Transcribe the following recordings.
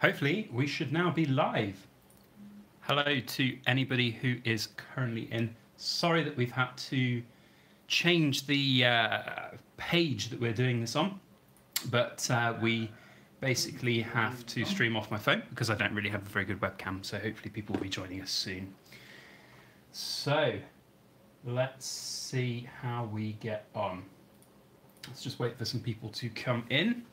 Hopefully, we should now be live. Hello to anybody who is currently in. Sorry that we've had to change the uh, page that we're doing this on, but uh, we basically have to stream off my phone because I don't really have a very good webcam, so hopefully people will be joining us soon. So, let's see how we get on. Let's just wait for some people to come in.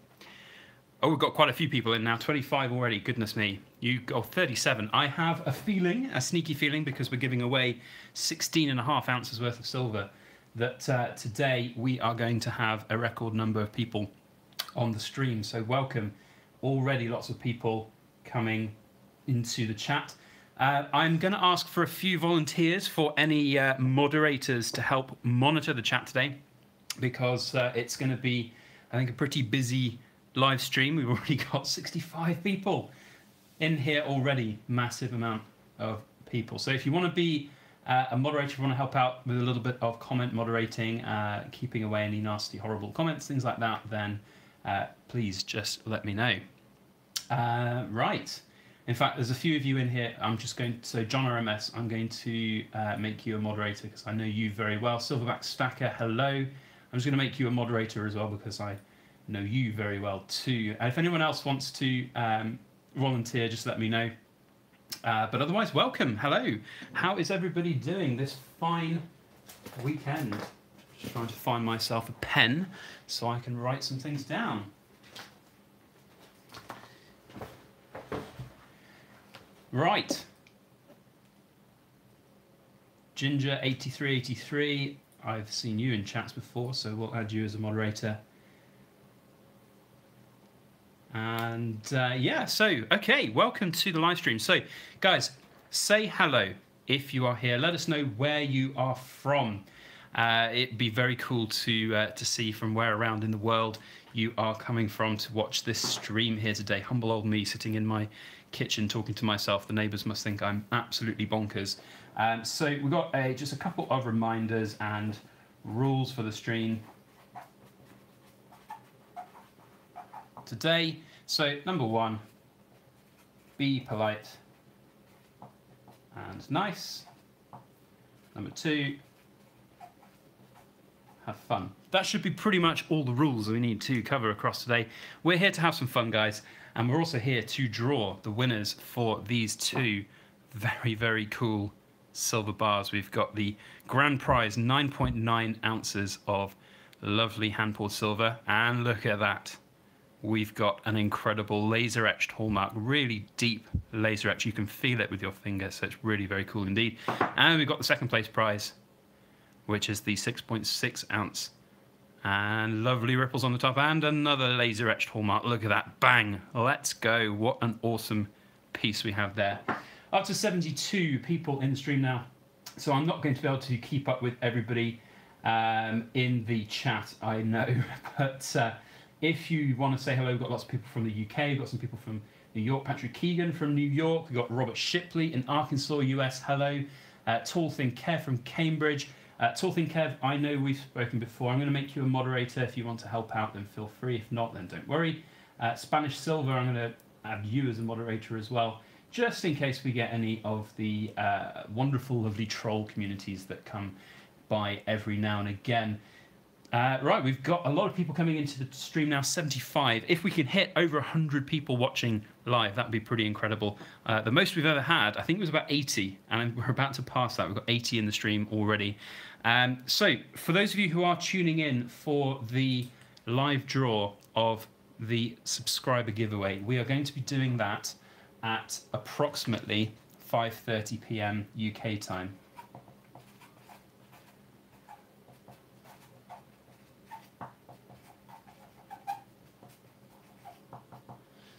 Oh, we've got quite a few people in now. 25 already. Goodness me. You go oh, 37. I have a feeling, a sneaky feeling, because we're giving away 16 and a half ounces worth of silver, that uh, today we are going to have a record number of people on the stream. So welcome. Already lots of people coming into the chat. Uh, I'm going to ask for a few volunteers for any uh, moderators to help monitor the chat today because uh, it's going to be, I think, a pretty busy live stream. We've already got 65 people in here already, massive amount of people. So if you want to be uh, a moderator, if you want to help out with a little bit of comment moderating, uh, keeping away any nasty, horrible comments, things like that, then uh, please just let me know. Uh, right. In fact, there's a few of you in here. I'm just going to, so John RMS, I'm going to uh, make you a moderator because I know you very well. Silverback Stacker, hello. I'm just going to make you a moderator as well because I know you very well too. And if anyone else wants to um, volunteer, just let me know. Uh, but otherwise, welcome. Hello. How is everybody doing this fine weekend? Just trying to find myself a pen so I can write some things down. Right. Ginger8383, I've seen you in chats before, so we'll add you as a moderator. And uh, yeah, so, okay, welcome to the live stream. So, guys, say hello if you are here. Let us know where you are from. Uh, it'd be very cool to uh, to see from where around in the world you are coming from to watch this stream here today. Humble old me sitting in my kitchen talking to myself. The neighbours must think I'm absolutely bonkers. Um, so we've got a, just a couple of reminders and rules for the stream. Today. So, number one, be polite and nice. Number two, have fun. That should be pretty much all the rules we need to cover across today. We're here to have some fun, guys, and we're also here to draw the winners for these two very, very cool silver bars. We've got the grand prize 9.9 ounces of lovely hand poured silver, and look at that we've got an incredible laser etched hallmark, really deep laser etch. You can feel it with your finger, so it's really very cool indeed. And we've got the second place prize, which is the 6.6 ounce. And lovely ripples on the top, and another laser etched hallmark. Look at that, bang! Let's go. What an awesome piece we have there. Up to 72 people in the stream now, so I'm not going to be able to keep up with everybody um, in the chat, I know, but. Uh, if you want to say hello, we've got lots of people from the UK, we've got some people from New York, Patrick Keegan from New York, we've got Robert Shipley in Arkansas, US, hello. Uh, Tall Thin Kev from Cambridge. Uh, Tall Thin Kev, I know we've spoken before. I'm going to make you a moderator. If you want to help out, then feel free. If not, then don't worry. Uh, Spanish Silver, I'm going to add you as a moderator as well, just in case we get any of the uh, wonderful, lovely troll communities that come by every now and again. Uh, right, we've got a lot of people coming into the stream now, 75. If we can hit over 100 people watching live, that would be pretty incredible. Uh, the most we've ever had, I think, it was about 80, and we're about to pass that. We've got 80 in the stream already. Um, so, for those of you who are tuning in for the live draw of the subscriber giveaway, we are going to be doing that at approximately 5:30 p.m. UK time.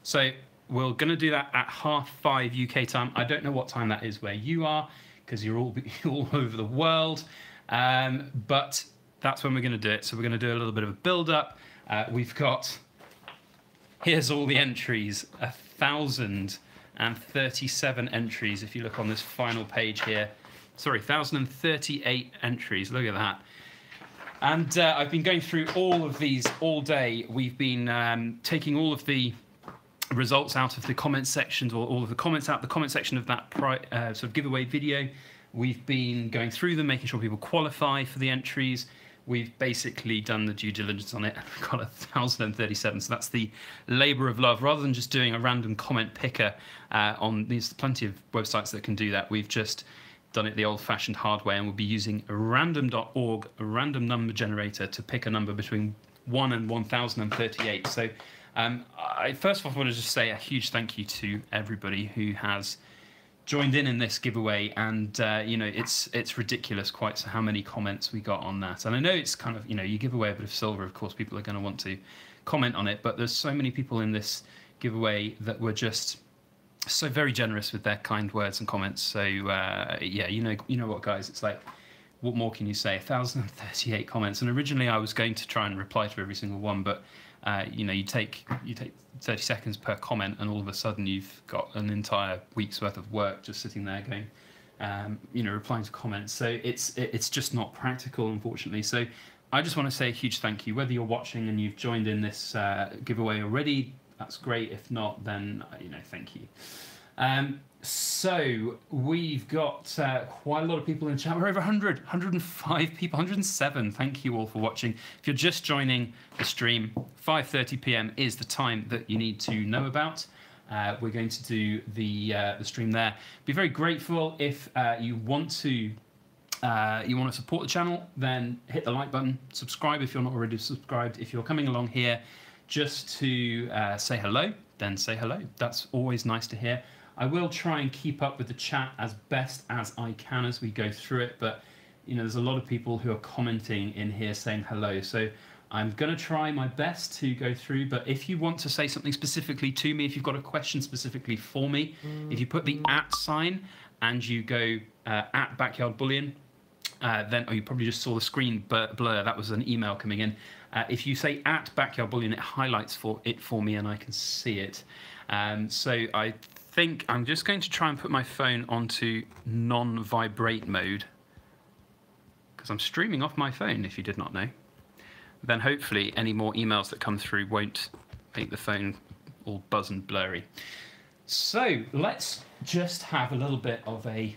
So we're going to do that at half five UK time. I don't know what time that is where you are because you're all all over the world, um, but that's when we're going to do it. So we're going to do a little bit of a build up. Uh, we've got here's all the entries, a thousand and thirty-seven entries. If you look on this final page here, sorry, thousand and thirty-eight entries. Look at that. And uh, I've been going through all of these all day. We've been um, taking all of the results out of the comment sections or all of the comments out the comment section of that uh, sort of giveaway video. We've been going through them, making sure people qualify for the entries. We've basically done the due diligence on it and we've got 1,037. So that's the labour of love. Rather than just doing a random comment picker uh, on these, plenty of websites that can do that. We've just done it the old fashioned hard way and we'll be using a random.org, a random number generator, to pick a number between 1 and 1,038. So um, I first of all want to just say a huge thank you to everybody who has joined in in this giveaway, and uh, you know it's it's ridiculous quite so how many comments we got on that. And I know it's kind of you know you give away a bit of silver, of course people are going to want to comment on it, but there's so many people in this giveaway that were just so very generous with their kind words and comments. So uh, yeah, you know you know what guys, it's like what more can you say? 1,038 comments, and originally I was going to try and reply to every single one, but uh, you know, you take you take 30 seconds per comment, and all of a sudden you've got an entire week's worth of work just sitting there going, um, you know, replying to comments. So it's it's just not practical, unfortunately. So I just want to say a huge thank you. Whether you're watching and you've joined in this uh, giveaway already, that's great. If not, then uh, you know, thank you. Um, so we've got uh, quite a lot of people in the chat. We're over 100, 105 people, 107. Thank you all for watching. If you're just joining the stream, 5:30 p.m. is the time that you need to know about. Uh, we're going to do the uh, the stream there. Be very grateful if uh, you want to uh, you want to support the channel. Then hit the like button. Subscribe if you're not already subscribed. If you're coming along here just to uh, say hello, then say hello. That's always nice to hear. I will try and keep up with the chat as best as I can as we go through it, but you know, there's a lot of people who are commenting in here saying hello. So I'm going to try my best to go through, but if you want to say something specifically to me, if you've got a question specifically for me, mm. if you put the at sign and you go uh, at Backyard Bullion, uh, then, oh, you probably just saw the screen blur. That was an email coming in. Uh, if you say at Backyard Bullion, it highlights for it for me and I can see it. Um, so I think I'm just going to try and put my phone onto non-vibrate mode because I'm streaming off my phone, if you did not know. Then hopefully any more emails that come through won't make the phone all buzz and blurry. So let's just have a little bit of a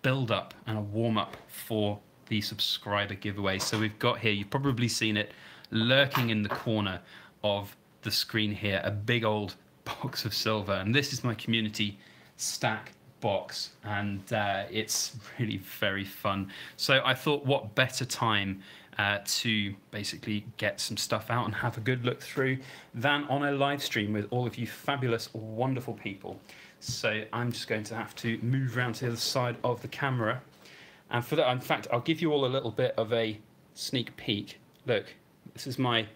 build up and a warm up for the subscriber giveaway. So we've got here, you've probably seen it lurking in the corner of the screen here, a big old box of silver, and this is my community stack box, and uh, it's really very fun. So I thought, what better time uh, to basically get some stuff out and have a good look through than on a live stream with all of you fabulous, wonderful people. So I'm just going to have to move around to the other side of the camera. And for that, in fact, I'll give you all a little bit of a sneak peek. Look, this is my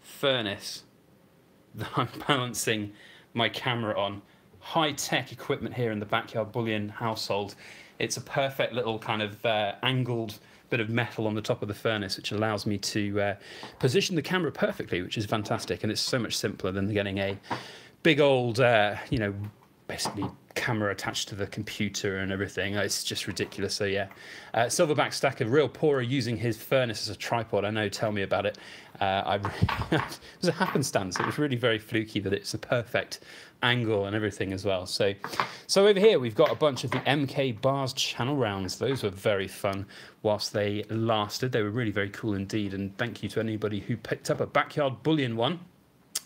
furnace that I'm balancing my camera on. High tech equipment here in the Backyard Bullion household. It's a perfect little kind of uh, angled bit of metal on the top of the furnace, which allows me to uh, position the camera perfectly, which is fantastic. And it's so much simpler than getting a big old, uh, you know, basically camera attached to the computer and everything. It's just ridiculous. So yeah, uh, Silverback Stacker, real poor using his furnace as a tripod. I know. Tell me about it. Uh, I it was a happenstance. It was really very fluky that it's the perfect angle and everything as well. So, so over here we've got a bunch of the MK Bars channel rounds. Those were very fun whilst they lasted. They were really very cool indeed. And thank you to anybody who picked up a backyard bullion one.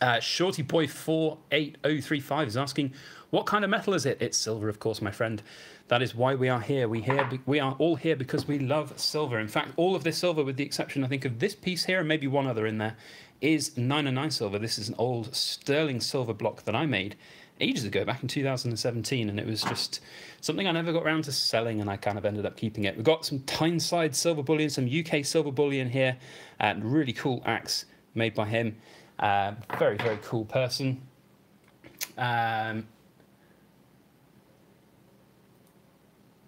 Uh, Shorty Boy 48035 is asking, what kind of metal is it? It's silver, of course, my friend. That is why we are here. We here we are all here because we love silver. In fact, all of this silver, with the exception, I think, of this piece here and maybe one other in there, is 909 silver. This is an old sterling silver block that I made ages ago, back in 2017, and it was just something I never got around to selling, and I kind of ended up keeping it. We've got some Tyneside silver bullion, some UK silver bullion here, and really cool axe made by him. Uh, very, very cool person. Um,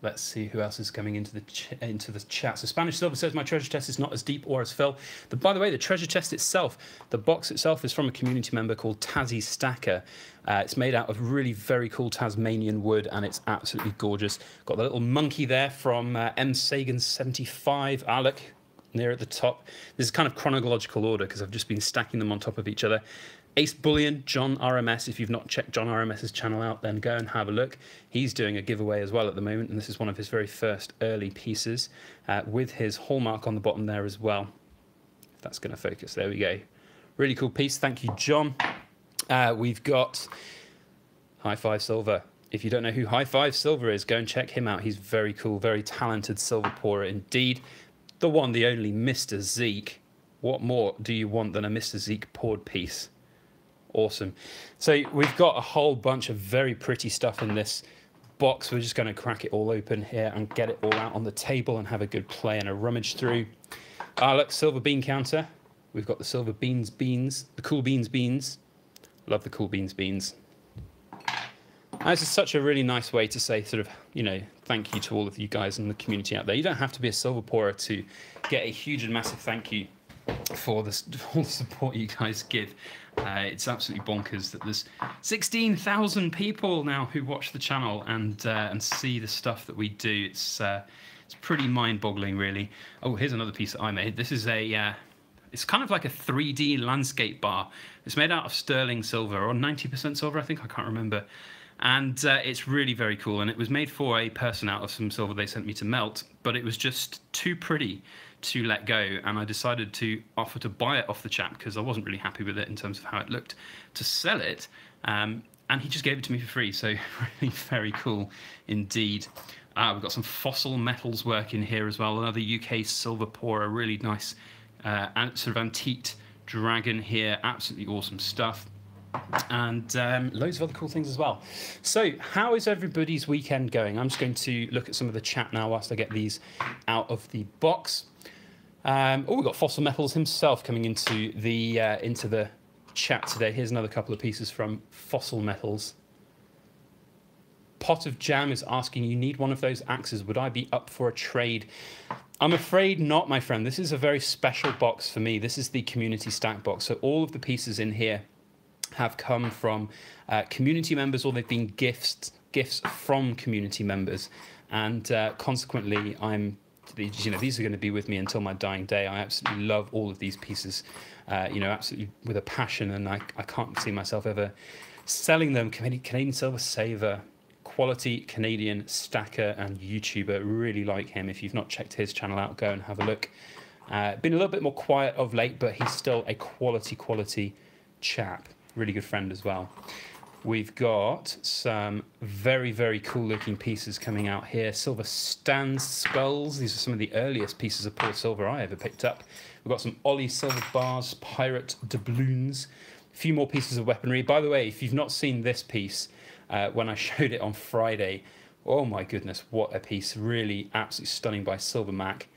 Let's see who else is coming into the into the chat. So Spanish Silver says my treasure chest is not as deep or as full. The, by the way, the treasure chest itself, the box itself is from a community member called Tassie Stacker. Uh, it's made out of really very cool Tasmanian wood, and it's absolutely gorgeous. Got the little monkey there from uh, M Sagan 75. Ah, look, near at the top. This is kind of chronological order because I've just been stacking them on top of each other. Ace Bullion, John RMS. If you've not checked John RMS's channel out, then go and have a look. He's doing a giveaway as well at the moment, and this is one of his very first early pieces uh, with his hallmark on the bottom there as well. If that's going to focus, there we go. Really cool piece. Thank you, John. Uh, we've got High Five Silver. If you don't know who High Five Silver is, go and check him out. He's very cool, very talented silver pourer indeed. The one, the only Mr. Zeke. What more do you want than a Mr. Zeke poured piece? Awesome. So we've got a whole bunch of very pretty stuff in this box. We're just going to crack it all open here and get it all out on the table and have a good play and a rummage through. Ah, look, silver bean counter. We've got the silver beans beans, the cool beans beans. Love the cool beans beans. This is such a really nice way to say sort of, you know, thank you to all of you guys in the community out there. You don't have to be a silver pourer to get a huge and massive thank you for for the support you guys give. Uh, it's absolutely bonkers that there's 16,000 people now who watch the channel and uh, and see the stuff that we do. It's uh, it's pretty mind-boggling, really. Oh, here's another piece that I made. This is a uh, it's kind of like a 3D landscape bar. It's made out of sterling silver or 90% silver, I think. I can't remember. And uh, it's really very cool. And it was made for a person out of some silver they sent me to melt, but it was just too pretty to let go, and I decided to offer to buy it off the chap because I wasn't really happy with it in terms of how it looked. To sell it, um, and he just gave it to me for free. So really very cool indeed. Uh, we've got some fossil metals work in here as well. Another UK silver pourer, really nice uh, sort of antique dragon here. Absolutely awesome stuff and um, loads of other cool things as well. So, how is everybody's weekend going? I'm just going to look at some of the chat now whilst I get these out of the box. Um, oh, we've got Fossil Metals himself coming into the uh, into the chat today. Here's another couple of pieces from Fossil Metals. Pot of Jam is asking, you need one of those axes. Would I be up for a trade? I'm afraid not, my friend. This is a very special box for me. This is the community stack box. So all of the pieces in here have come from uh, community members or they've been gifts gifts from community members. And uh, consequently, I'm you know, these are going to be with me until my dying day. I absolutely love all of these pieces, uh, you know, absolutely with a passion, and I, I can't see myself ever selling them. Canadian Silver Saver, quality Canadian stacker and YouTuber. Really like him. If you've not checked his channel out, go and have a look. Uh, been a little bit more quiet of late, but he's still a quality, quality chap. Really good friend as well. We've got some very, very cool looking pieces coming out here. Silver Stand Skulls. These are some of the earliest pieces of Port Silver I ever picked up. We've got some Ollie Silver Bars, Pirate Doubloons. A few more pieces of weaponry. By the way, if you've not seen this piece, uh, when I showed it on Friday, oh my goodness, what a piece. Really absolutely stunning by Silver Mac.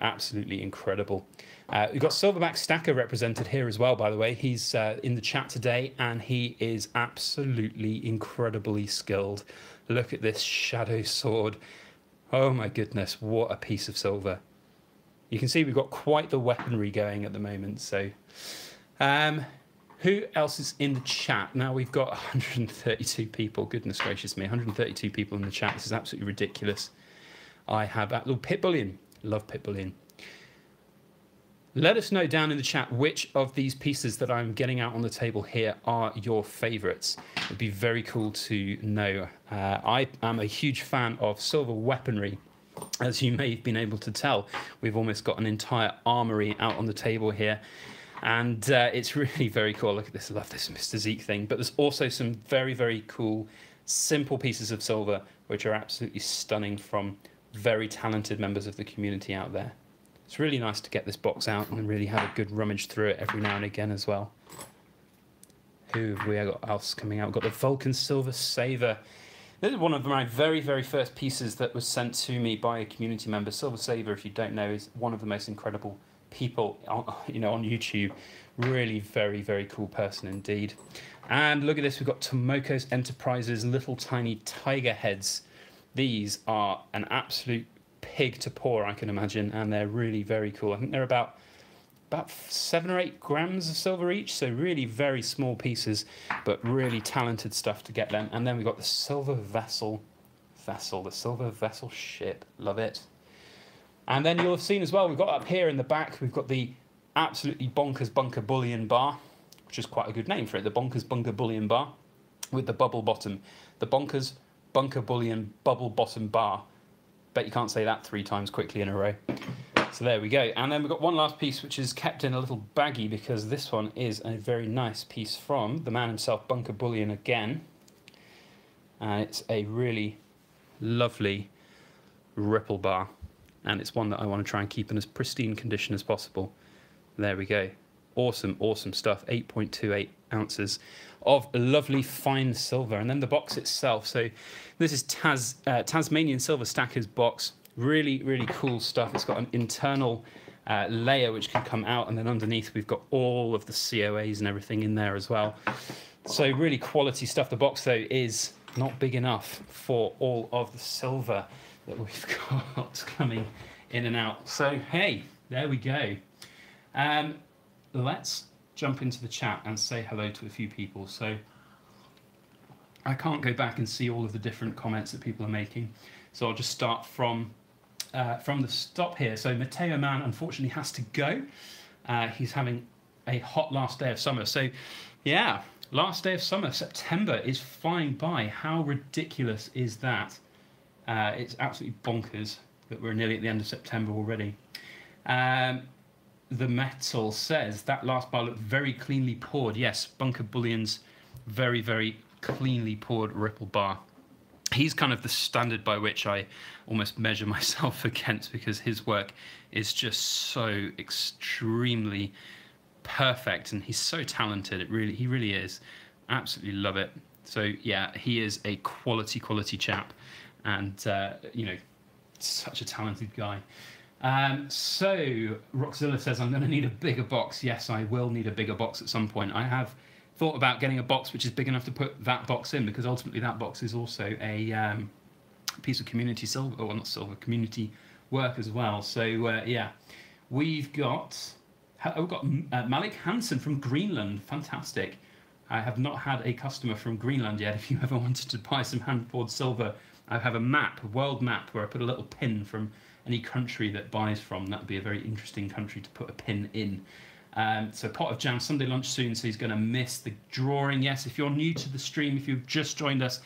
Absolutely incredible. Uh, we've got Silverback Stacker represented here as well, by the way. He's uh, in the chat today and he is absolutely incredibly skilled. Look at this shadow sword. Oh my goodness, what a piece of silver. You can see we've got quite the weaponry going at the moment. So, um, who else is in the chat? Now we've got 132 people. Goodness gracious me, 132 people in the chat. This is absolutely ridiculous. I have a little Pit Bullion. Love Pit Bullion. Let us know down in the chat which of these pieces that I'm getting out on the table here are your favorites. It'd be very cool to know. Uh, I am a huge fan of silver weaponry. As you may have been able to tell, we've almost got an entire armory out on the table here. And uh, it's really very cool. Look at this. I love this Mr. Zeke thing. But there's also some very, very cool, simple pieces of silver, which are absolutely stunning from very talented members of the community out there. It's really nice to get this box out and really have a good rummage through it every now and again as well. Who have we got else coming out? We've got the Vulcan Silver Saver. This is one of my very, very first pieces that was sent to me by a community member. Silver Saver, if you don't know, is one of the most incredible people on, you know, on YouTube. Really very, very cool person indeed. And look at this, we've got Tomoko's Enterprises little tiny tiger heads. These are an absolute pig to pour, I can imagine, and they're really very cool. I think they're about about seven or eight grams of silver each, so really very small pieces, but really talented stuff to get them. And then we've got the silver vessel, vessel, the silver vessel ship, love it. And then you'll have seen as well, we've got up here in the back, we've got the absolutely bonkers bunker bullion bar, which is quite a good name for it. The Bonkers Bunker Bullion Bar with the bubble bottom. The Bonkers Bunker Bullion Bubble Bottom Bar. Bet you can't say that three times quickly in a row. So there we go. And then we've got one last piece which is kept in a little baggie because this one is a very nice piece from the man himself, Bunker Bullion again. And it's a really lovely ripple bar. And it's one that I want to try and keep in as pristine condition as possible. There we go. Awesome, awesome stuff. 8.28 ounces of lovely fine silver. And then the box itself. So this is Tas, uh, Tasmanian Silver Stackers box Really, really cool stuff. It's got an internal uh, layer which can come out, and then underneath we've got all of the COAs and everything in there as well. So really quality stuff. The box though is not big enough for all of the silver that we've got coming in and out. So hey, there we go. Um, let's jump into the chat and say hello to a few people. So I can't go back and see all of the different comments that people are making. So I'll just start from uh, from the stop here. So Mateo Man unfortunately has to go. Uh, he's having a hot last day of summer. So, yeah, last day of summer, September is flying by. How ridiculous is that? Uh, it's absolutely bonkers that we're nearly at the end of September already. Um, the metal says that last bar looked very cleanly poured. Yes, Bunker Bullion's very, very cleanly poured ripple bar he's kind of the standard by which I almost measure myself against because his work is just so extremely perfect and he's so talented. It really, he really is. Absolutely love it. So yeah, he is a quality, quality chap, and uh, you know, such a talented guy. Um, so Roxzilla says, "I'm going to need a bigger box." Yes, I will need a bigger box at some point. I have thought about getting a box which is big enough to put that box in because ultimately that box is also a um, piece of community silver, or not silver, community work as well. So uh, yeah, we've got we've got uh, Malik Hansen from Greenland. Fantastic. I have not had a customer from Greenland yet. If you ever wanted to buy some hand poured silver, I have a map, a world map, where I put a little pin from any country that buys from. That would be a very interesting country to put a pin in. Um, so pot of jam Sunday lunch soon, so he's going to miss the drawing. Yes, if you're new to the stream, if you've just joined us,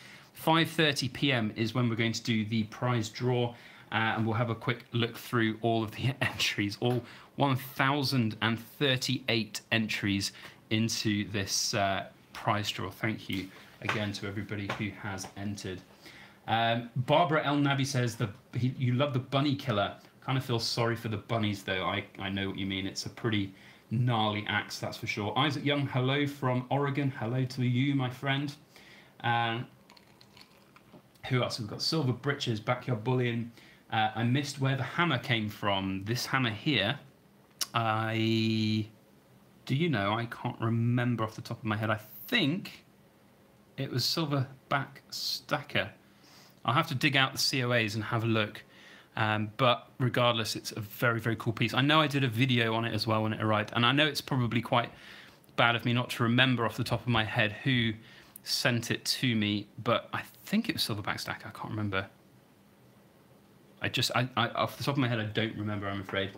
5:30 p.m. is when we're going to do the prize draw, uh, and we'll have a quick look through all of the entries, all 1,038 entries into this uh, prize draw. Thank you again to everybody who has entered. Um, Barbara El Navi says the he, you love the bunny killer. Kind of feel sorry for the bunnies though. I I know what you mean. It's a pretty gnarly axe, that's for sure. Isaac Young, hello from Oregon. Hello to you, my friend. And who else? We've got Silver Britches, Backyard Bullion. Uh, I missed where the hammer came from. This hammer here, I. Do you know? I can't remember off the top of my head. I think it was Silverback Stacker. I'll have to dig out the COAs and have a look. Um, but regardless, it's a very, very cool piece. I know I did a video on it as well when it arrived, and I know it's probably quite bad of me not to remember off the top of my head who sent it to me, but I think it was Silverback Stack. I can't remember. I just, I, I, off the top of my head, I don't remember, I'm afraid.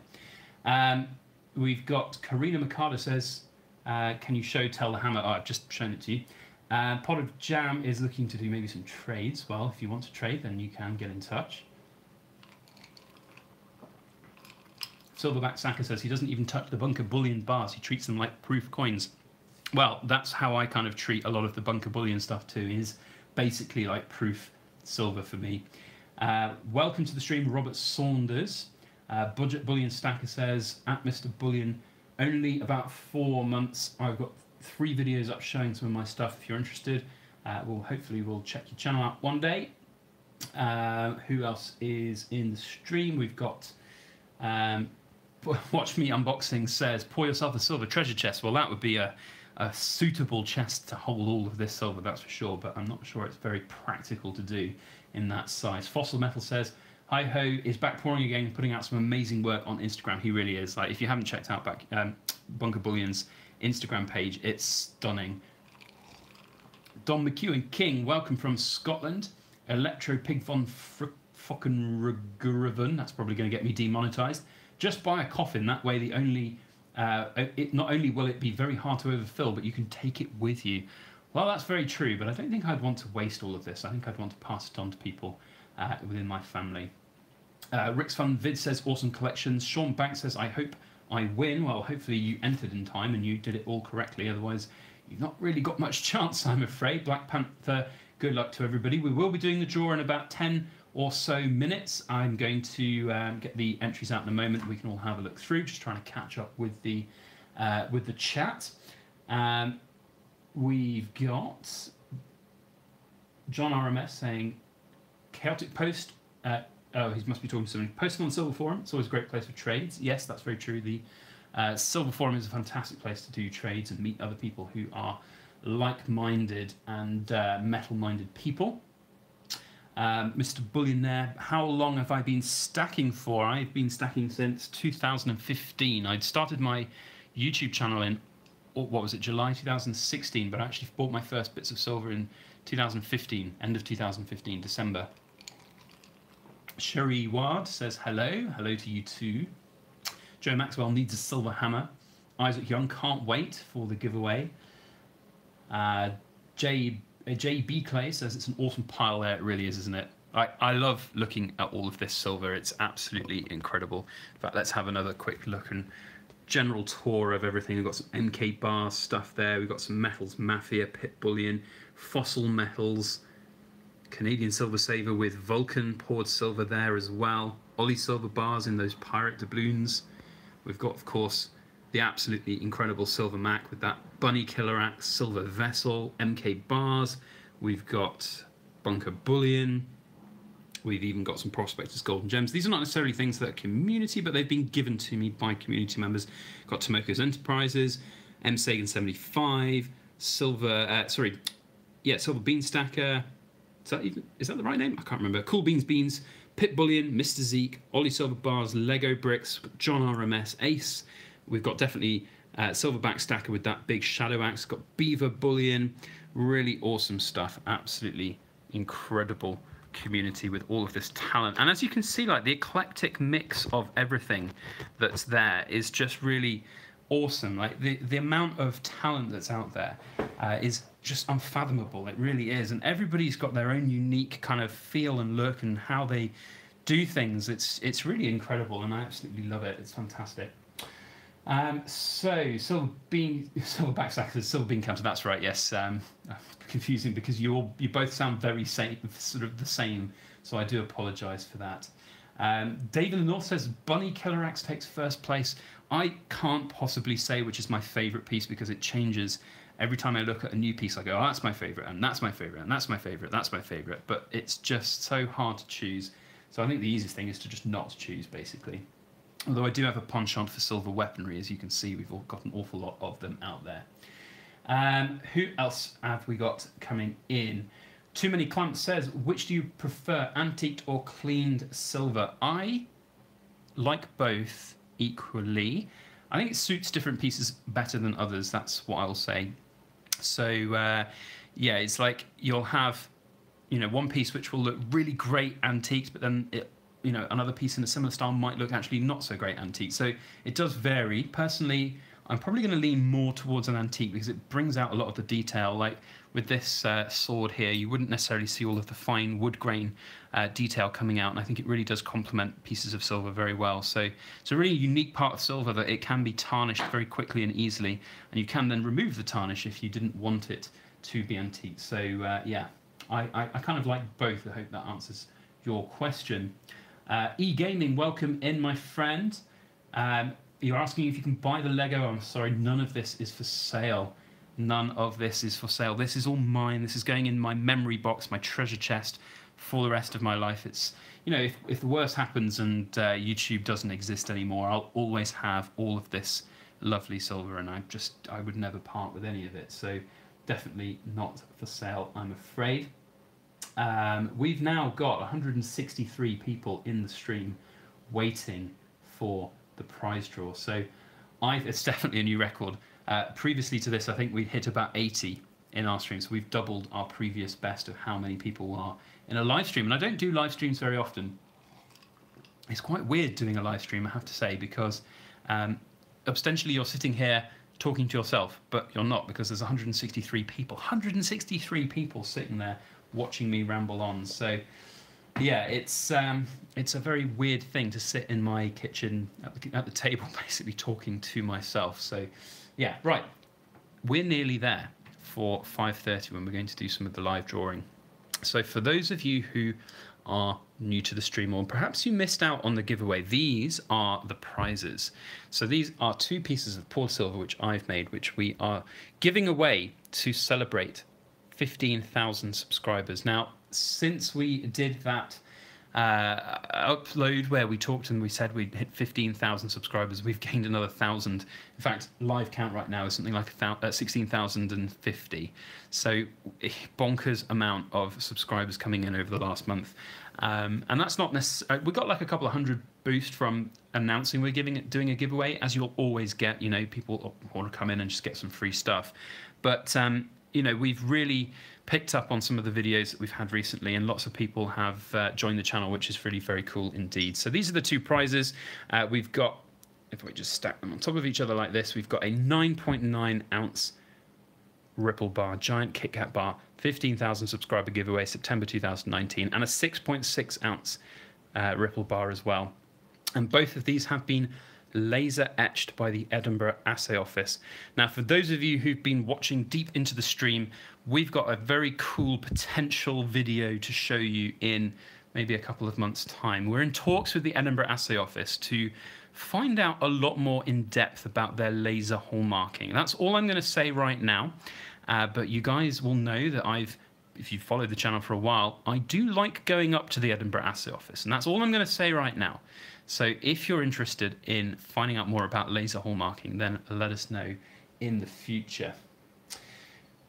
Um, we've got Karina Mikada says, uh, can you show Tell the Hammer? Oh, I've just shown it to you. Uh, Pot of Jam is looking to do maybe some trades. Well, if you want to trade, then you can get in touch. Silverback Stacker says he doesn't even touch the bunker bullion bars. He treats them like proof coins. Well, that's how I kind of treat a lot of the bunker bullion stuff too. Is basically like proof silver for me. Uh, welcome to the stream, Robert Saunders. Uh, Budget Bullion Stacker says at Mr. Bullion, only about four months. I've got three videos up showing some of my stuff. If you're interested, uh, we'll hopefully we'll check your channel out one day. Uh, who else is in the stream? We've got um, Watch Me Unboxing says, pour yourself a silver treasure chest. Well, that would be a, a suitable chest to hold all of this silver, that's for sure, but I'm not sure it's very practical to do in that size. Fossil Metal says, Hi Ho is back pouring again, putting out some amazing work on Instagram. He really is. Like, if you haven't checked out back um, Bunker Bullion's Instagram page, it's stunning. Don McEwen King, welcome from Scotland. Electro Pig von Fockenruguraven, that's probably going to get me demonetized. Just buy a coffin, that way the only uh, it, not only will it be very hard to overfill, but you can take it with you. Well, that's very true, but I don't think I'd want to waste all of this. I think I'd want to pass it on to people uh, within my family. Uh, Rick's Fun Vid says, awesome collections. Sean Banks says, I hope I win. Well, hopefully you entered in time and you did it all correctly. Otherwise, you've not really got much chance, I'm afraid. Black Panther, good luck to everybody. We will be doing the draw in about 10 or so minutes. I'm going to um, get the entries out in a moment. We can all have a look through, just trying to catch up with the uh, with the chat. Um, we've got John RMS saying, "Chaotic Post." Uh, oh, he must be talking to somebody. Posting on Silver Forum. It's always a great place for trades. Yes, that's very true. The uh, Silver Forum is a fantastic place to do trades and meet other people who are like-minded and uh, metal-minded people. Um, Mr. Bullionaire, how long have I been stacking for? I've been stacking since 2015. I'd started my YouTube channel in, oh, what was it, July 2016, but I actually bought my first bits of silver in 2015, end of 2015, December. Sherry Ward says hello. Hello to you too. Joe Maxwell needs a silver hammer. Isaac Young can't wait for the giveaway. Uh, Jay uh, JB Clay says it's an awesome pile there. It really is, isn't it? I, I love looking at all of this silver. It's absolutely incredible. In fact, let's have another quick look and general tour of everything. We've got some MK Bar stuff there. We've got some metals, Mafia, Pit Bullion, Fossil Metals, Canadian Silver Saver with Vulcan poured silver there as well. Ollie Silver Bars in those pirate doubloons. We've got, of course, the absolutely incredible Silver Mac with that Bunny Killer Axe, Silver Vessel, MK Bars. We've got Bunker Bullion. We've even got some Prospectors Golden Gems. These are not necessarily things that are community, but they've been given to me by community members. Got Tomoko's Enterprises, M Sagan 75, Silver, uh, sorry, yeah, Silver Bean Stacker. Is that even, is that the right name? I can't remember. Cool Beans Beans, Pit Bullion, Mr. Zeke, Ollie Silver Bars, Lego Bricks, John RMS, Ace, We've got definitely uh, Silverback Stacker with that big Shadow Axe. Got Beaver Bullion. Really awesome stuff. Absolutely incredible community with all of this talent. And as you can see, like the eclectic mix of everything that's there is just really awesome. Like the, the amount of talent that's out there uh, is just unfathomable. It really is. And everybody's got their own unique kind of feel and look and how they do things. It's it's really incredible and I absolutely love it. It's fantastic. Um, so, silver bean, silver backstackers, silver bean counter. That's right. Yes, um, confusing because you all you both sound very same, sort of the same. So I do apologise for that. Um, David North says Bunny Killer Axe takes first place. I can't possibly say which is my favourite piece because it changes every time I look at a new piece. I go, oh, that's my favourite, and that's my favourite, and that's my favourite, that's my favourite. But it's just so hard to choose. So I think the easiest thing is to just not choose, basically. Although I do have a penchant for silver weaponry, as you can see, we've all got an awful lot of them out there. Um, who else have we got coming in? Too Many Clamps says, which do you prefer, antiqued or cleaned silver? I like both equally. I think it suits different pieces better than others, that's what I'll say. So, uh, yeah, it's like you'll have, you know, one piece which will look really great antiques, but then it you know another piece in a similar style might look actually not so great antique. So it does vary. Personally, I'm probably going to lean more towards an antique because it brings out a lot of the detail. Like with this uh, sword here, you wouldn't necessarily see all of the fine wood grain uh, detail coming out, and I think it really does complement pieces of silver very well. So it's a really unique part of silver that it can be tarnished very quickly and easily, and you can then remove the tarnish if you didn't want it to be antique. So uh, yeah, I, I, I kind of like both. I hope that answers your question. Uh, e-gaming, welcome in, my friend. Um, you're asking if you can buy the Lego. I'm sorry, none of this is for sale. None of this is for sale. This is all mine. This is going in my memory box, my treasure chest for the rest of my life. It's, you know, if, if the worst happens and uh, YouTube doesn't exist anymore, I'll always have all of this lovely silver and I just, I would never part with any of it. So definitely not for sale, I'm afraid. Um, we've now got 163 people in the stream waiting for the prize draw. So I've, it's definitely a new record. Uh, previously to this, I think we hit about 80 in our stream. So we've doubled our previous best of how many people are in a live stream. And I don't do live streams very often. It's quite weird doing a live stream, I have to say, because um, ostensibly you're sitting here talking to yourself, but you're not because there's 163 people, 163 people sitting there watching me ramble on. So, yeah, it's um, it's a very weird thing to sit in my kitchen at the, at the table, basically talking to myself. So, yeah, right, we're nearly there for 5:30 when we're going to do some of the live drawing. So, for those of you who are new to the stream or perhaps you missed out on the giveaway, these are the prizes. So these are two pieces of Paul Silver which I've made, which we are giving away to celebrate 15,000 subscribers. Now, since we did that uh, upload where we talked and we said we'd hit 15,000 subscribers. We've gained another thousand. In fact, live count right now is something like uh, 16,050. So bonkers amount of subscribers coming in over the last month. Um, and that's not necessarily, uh, we got like a couple of hundred boost from announcing we're giving doing a giveaway, as you'll always get. You know, people want to come in and just get some free stuff. But, um, you know, we've really picked up on some of the videos that we've had recently, and lots of people have uh, joined the channel, which is really very cool indeed. So these are the two prizes. Uh, we've got, if we just stack them on top of each other like this, we've got a 9.9 ounce Ripple bar, giant KitKat bar, 15,000 subscriber giveaway, September 2019, and a 6.6 ounce uh, Ripple bar as well. And both of these have been laser etched by the Edinburgh Assay Office. Now, for those of you who've been watching deep into the stream, we've got a very cool potential video to show you in maybe a couple of months' time. We're in talks with the Edinburgh Assay Office to find out a lot more in depth about their laser hallmarking. That's all I'm going to say right now. Uh, but you guys will know that I've if you've followed the channel for a while, I do like going up to the Edinburgh Assay Office, and that's all I'm going to say right now. So if you're interested in finding out more about laser hallmarking, then let us know in the future.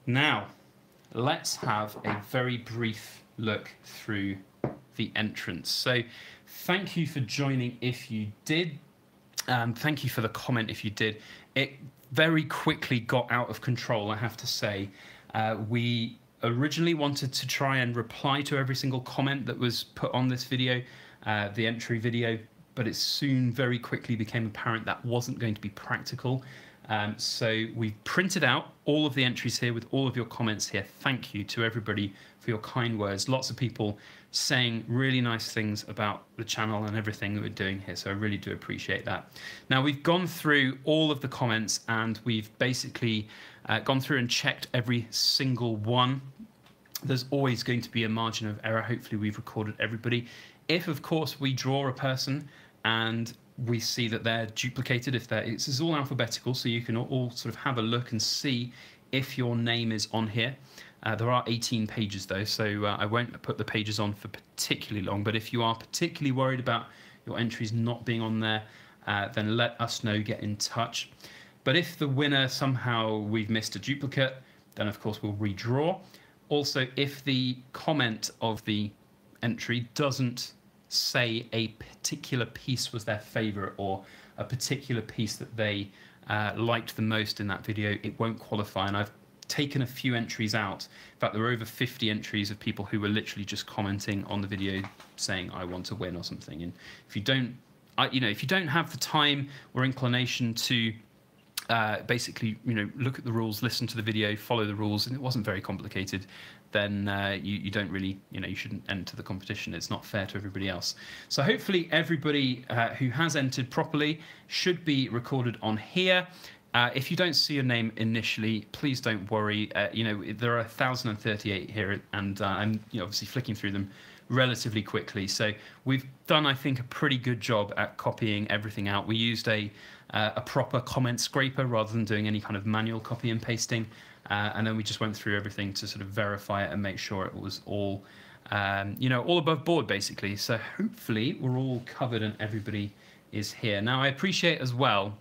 Now, let's have a very brief look through the entrance. So thank you for joining if you did. Um, thank you for the comment if you did. It very quickly got out of control, I have to say. Uh, we originally wanted to try and reply to every single comment that was put on this video, uh, the entry video, but it soon very quickly became apparent that wasn't going to be practical. Um, so we've printed out all of the entries here with all of your comments here. Thank you to everybody for your kind words. Lots of people saying really nice things about the channel and everything that we're doing here. So I really do appreciate that. Now we've gone through all of the comments and we've basically uh, gone through and checked every single one. There's always going to be a margin of error. Hopefully we've recorded everybody. If, of course, we draw a person and we see that they're duplicated, if they're, it's, it's all alphabetical, so you can all sort of have a look and see if your name is on here. Uh, there are 18 pages though, so uh, I won't put the pages on for particularly long, but if you are particularly worried about your entries not being on there, uh, then let us know, get in touch. But if the winner somehow we've missed a duplicate, then of course we'll redraw. Also, if the comment of the entry doesn't say a particular piece was their favorite or a particular piece that they uh, liked the most in that video, it won't qualify. And I've taken a few entries out. In fact, there were over 50 entries of people who were literally just commenting on the video saying, I want to win or something. And if you don't, I, you know, if you don't have the time or inclination to uh, basically, you know, look at the rules, listen to the video, follow the rules, and it wasn't very complicated, then uh, you, you don't really, you know, you shouldn't enter the competition. It's not fair to everybody else. So hopefully everybody uh, who has entered properly should be recorded on here. Uh, if you don't see your name initially, please don't worry. Uh, you know, there are 1,038 here, and uh, I'm you know, obviously flicking through them relatively quickly. So we've done, I think, a pretty good job at copying everything out. We used a, uh, a proper comment scraper rather than doing any kind of manual copy and pasting. Uh, and then we just went through everything to sort of verify it and make sure it was all, um, you know, all above board, basically. So hopefully we're all covered and everybody is here. Now, I appreciate as well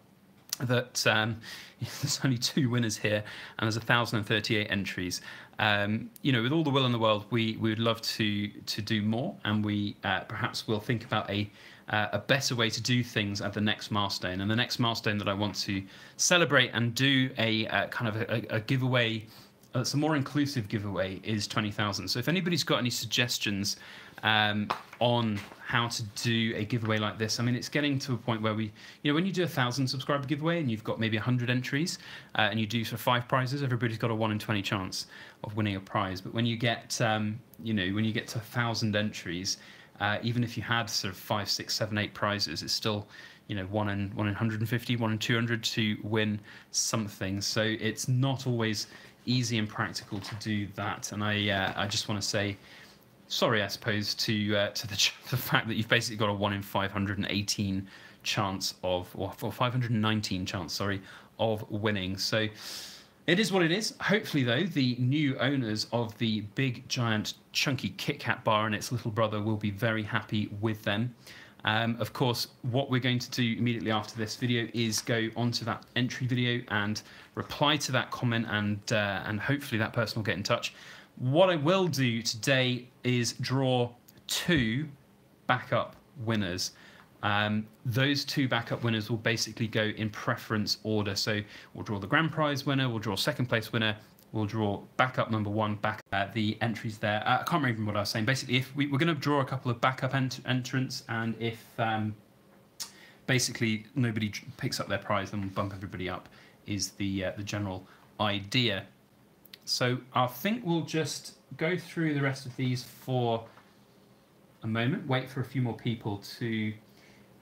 that um, there's only two winners here and there's 1,038 entries. Um, you know, with all the will in the world, we, we would love to to do more, and we uh, perhaps will think about a uh, a better way to do things at the next milestone. And the next milestone that I want to celebrate and do a uh, kind of a, a giveaway uh, it's a more inclusive giveaway is 20,000. So if anybody's got any suggestions um, on how to do a giveaway like this, I mean, it's getting to a point where we, you know, when you do a thousand subscriber giveaway and you've got maybe 100 entries uh, and you do for five prizes, everybody's got a one in 20 chance of winning a prize. But when you get, um, you know, when you get to a thousand entries, uh, even if you had sort of five, six, seven, eight prizes, it's still you know one in one in 150 one in 200 to win something. So it's not always easy and practical to do that. And i uh, i just want to say sorry i suppose to uh, to the, the fact that you've basically got a 1 in 518 chance of or, or 519 chance sorry of winning so it is what it is. Hopefully, though, the new owners of the big, giant, chunky Kit Kat bar and its little brother will be very happy with them. Um, of course, what we're going to do immediately after this video is go onto that entry video and reply to that comment, and uh, and hopefully that person will get in touch. What I will do today is draw two backup winners. Um, those two backup winners will basically go in preference order. So we'll draw the grand prize winner, we'll draw second place winner, we'll draw backup number one, back uh, the entries there. Uh, I can't remember what I was saying. Basically, if we, are going to draw a couple of backup ent- entrants, and if um, basically nobody picks up their prize, then we'll bump everybody up. Is the uh, the general idea. So I think we'll just go through the rest of these for a moment. Wait for a few more people to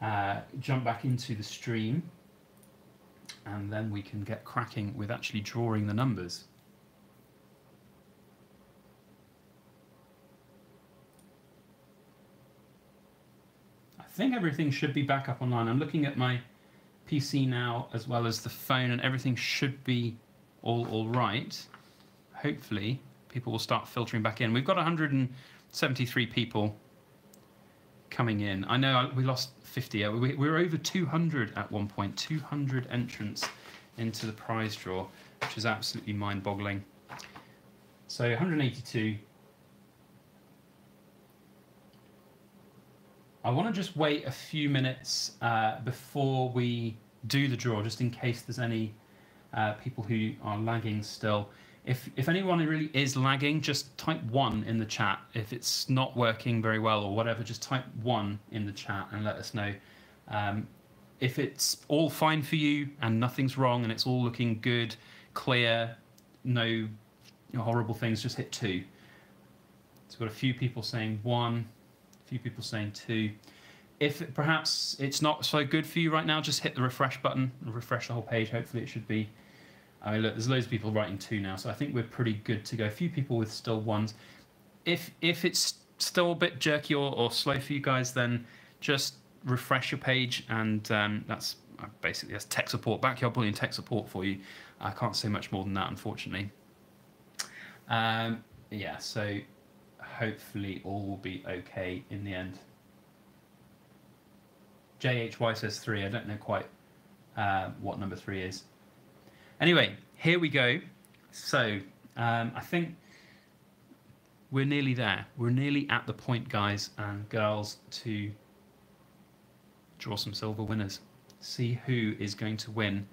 uh, jump back into the stream, and then we can get cracking with actually drawing the numbers. I think everything should be back up online. I'm looking at my PC now as well as the phone, and everything should be all all right. Hopefully, people will start filtering back in. We've got 173 people coming in. I know we lost 50. We, we were over 200 at one point. 200 entrants into the prize draw, which is absolutely mind-boggling. So 182 I want to just wait a few minutes uh, before we do the draw, just in case there's any uh, people who are lagging still. If, if anyone really is lagging, just type one in the chat. If it's not working very well or whatever, just type one in the chat and let us know. Um, if it's all fine for you and nothing's wrong and it's all looking good, clear, no horrible things, just hit two. We've got a few people saying one, a few people saying two. If perhaps it's not so good for you right now, just hit the refresh button and refresh the whole page. Hopefully, it should be. I mean, look, there's loads of people writing two now, so I think we're pretty good to go. A few people with still ones. If if it's still a bit jerky or, or slow for you guys, then just refresh your page, and um, that's uh, basically that's tech support, backyard bullion tech support for you. I can't say much more than that, unfortunately. Um, yeah, so hopefully all will be okay in the end. JHY says three. I don't know quite uh, what number three is. Anyway, here we go. So um, I think we're nearly there. We're nearly at the point, guys and girls, to draw some silver winners. See who is going to win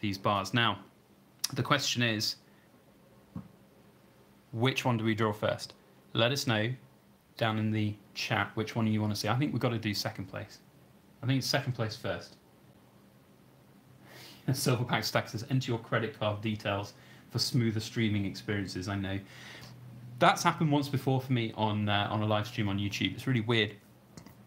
these bars. Now, the question is, which one do we draw first? let us know down in the chat which one you want to see. I think we've got to do second place. I think it's second place first. Silverback Stack says, enter your credit card details for smoother streaming experiences. I know. That's happened once before for me on uh, on a live stream on YouTube. It's really weird.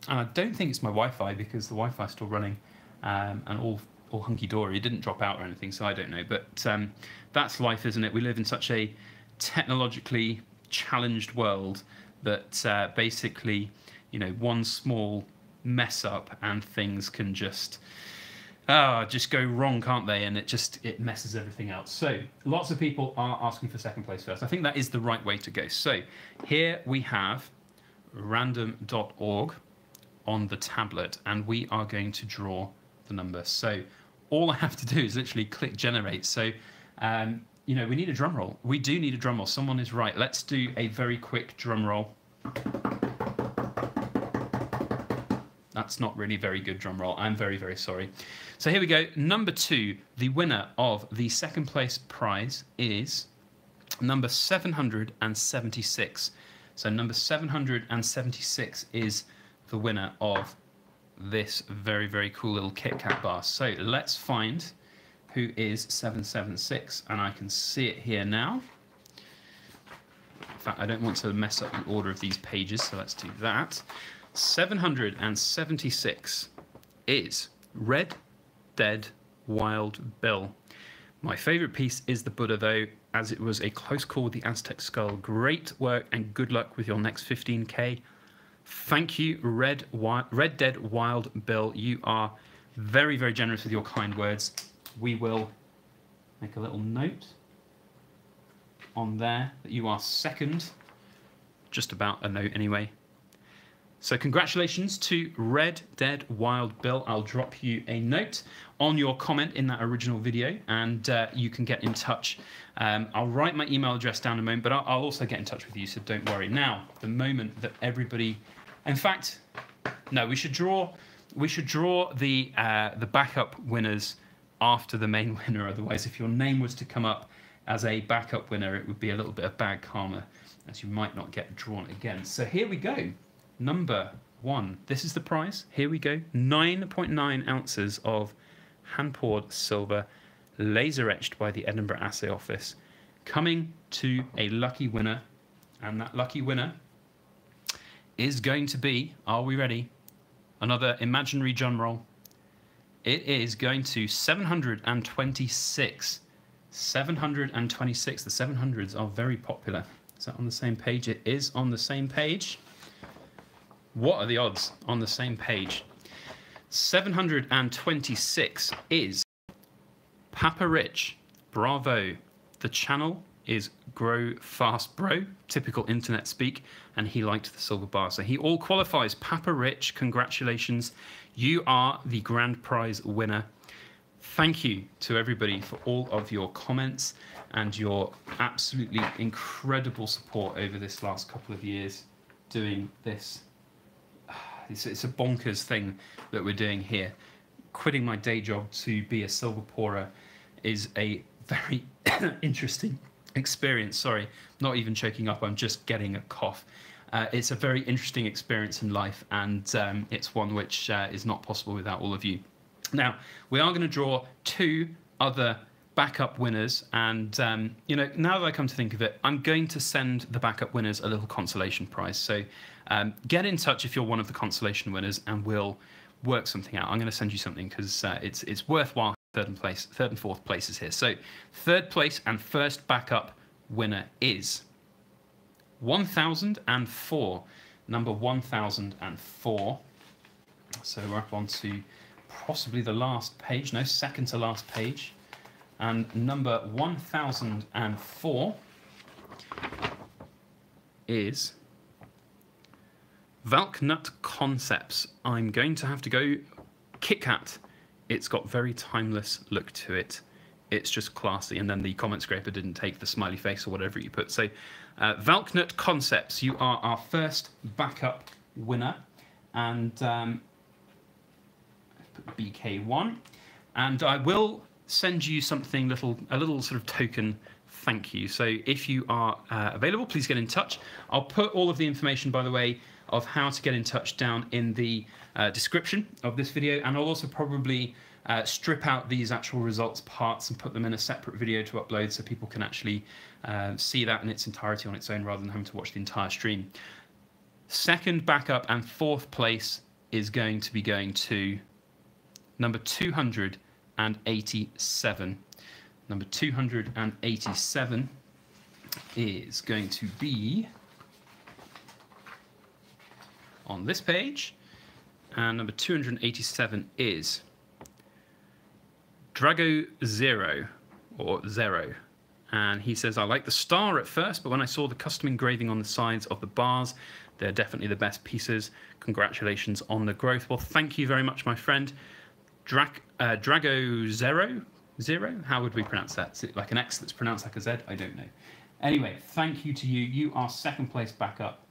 And I don't think it's my Wi-Fi because the Wi-Fi is still running um, and all all hunky dory. It didn't drop out or anything, so I don't know. But um, that's life, isn't it? We live in such a technologically challenged world that uh, basically, you know, one small mess up and things can just uh, just go wrong, can't they? And it just it messes everything else. So lots of people are asking for second place first. I think that is the right way to go. So here we have random.org on the tablet, and we are going to draw the number. So all I have to do is literally click generate. So um, you know, we need a drum roll. We do need a drum roll. Someone is right. Let's do a very quick drum roll. That's not really very good drum roll. I'm very, very sorry. So here we go. Number two, the winner of the second place prize is number 776. So number 776 is the winner of this very, very cool little Kit Kat bar. So let's find who is 776, and I can see it here now. In fact, I don't want to mess up the order of these pages, so let's do that. 776 is Red Dead Wild Bill. My favourite piece is the Buddha, though, as it was a close call with the Aztec skull. Great work and good luck with your next 15k. Thank you, Red, Wild, Red Dead Wild Bill. You are very, very generous with your kind words. We will make a little note on there that you are second. Just about a note anyway. So congratulations to Red Dead Wild Bill. I'll drop you a note on your comment in that original video and uh, you can get in touch. Um, I'll write my email address down in a moment, but I'll, I'll, also get in touch with you, so don't worry. Now, the moment that everybody... In fact, no, we should draw we should draw the uh, the backup winners after the main winner. Otherwise, if your name was to come up as a backup winner, it would be a little bit of bad karma, as you might not get drawn again. So here we go number one. This is the prize. Here we go. 9.9 ounces of hand poured silver, laser etched by the Edinburgh Assay Office, coming to a lucky winner. And that lucky winner is going to be, are we ready? Another imaginary drum roll. It is going to 726. 726. The 700s are very popular. Is that on the same page? It is on the same page. What are the odds on the same page? 726 is Pappa Rich. Bravo. The channel is Grow Fast Bro, typical internet speak, and he liked the silver bar. So he all qualifies. Pappa Rich, congratulations. You are the grand prize winner. Thank you to everybody for all of your comments and your absolutely incredible support over this last couple of years doing this it's, it's a bonkers thing that we're doing here. Quitting my day job to be a silver pourer is a very interesting experience. Sorry, not even choking up, I'm just getting a cough. Uh, it's a very interesting experience in life, and um, it's one which uh, is not possible without all of you. Now, we are going to draw two other backup winners, and um, you know, now that I come to think of it, I'm going to send the backup winners a little consolation prize. So um, get in touch if you're one of the consolation winners, and we'll work something out. I'm going to send you something because uh, it's it's worthwhile. Third and place, third and fourth places here. So third place and first backup winner is 1004. Number 1004. So we're up onto possibly the last page. No, second to last page. And number 1004 is Valknut Concepts. I'm going to have to go KitKat. It's got very timeless look to it. It's just classy. And then the comment scraper didn't take the smiley face or whatever you put. So uh, Valknut Concepts, you are our first backup winner. And um, BK1. And I will send you something little, a little sort of token thank you. So if you are uh, available, please get in touch. I'll put all of the information, by the way, of how to get in touch down in the uh, description of this video, and I'll also probably uh, strip out these actual results parts and put them in a separate video to upload so people can actually uh, see that in its entirety on its own rather than having to watch the entire stream. Second backup and fourth place is going to be going to number 287. Number 287 is going to be on this page. And number 287 is Drago Zero, or Zero. And he says, I like the star at first, but when I saw the custom engraving on the sides of the bars, they're definitely the best pieces. Congratulations on the growth. Well, thank you very much, my friend. Uh, DragoXero? Zero? How would we pronounce that? Is it like an X that's pronounced like a Z? I don't know. Anyway, thank you to you. You are second place back up.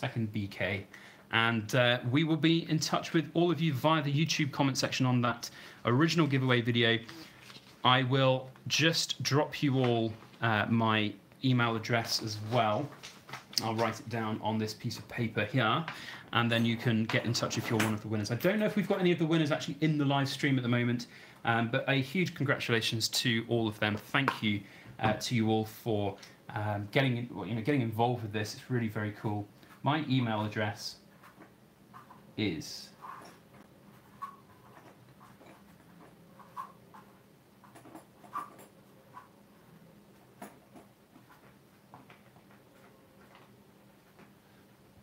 Second BK. And uh, we will be in touch with all of you via the YouTube comment section on that original giveaway video. I will just drop you all uh, my email address as well. I'll write it down on this piece of paper here, and then you can get in touch if you're one of the winners. I don't know if we've got any of the winners actually in the live stream at the moment, um, but a huge congratulations to all of them. Thank you uh, to you all for um, getting you know getting involved with this. It's really very cool. My email address is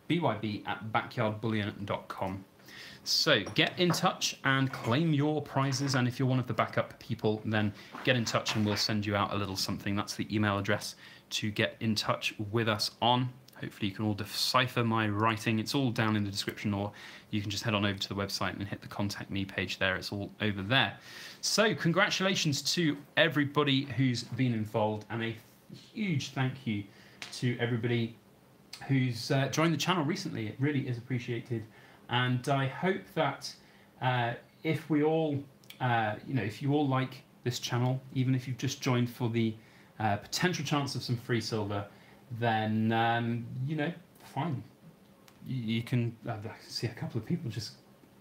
byb at backyardbullion.com. So get in touch and claim your prizes. And if you're one of the backup people, then get in touch and we'll send you out a little something. That's the email address to get in touch with us on. Hopefully, you can all decipher my writing. It's all down in the description, or you can just head on over to the website and hit the contact me page there. It's all over there. So, congratulations to everybody who's been involved, and a huge thank you to everybody who's uh, joined the channel recently. It really is appreciated, and I hope that uh, if we all, uh, you know, if you all like this channel, even if you've just joined for the uh, potential chance of some free silver, then um, you know, fine. You, can uh, see a couple of people just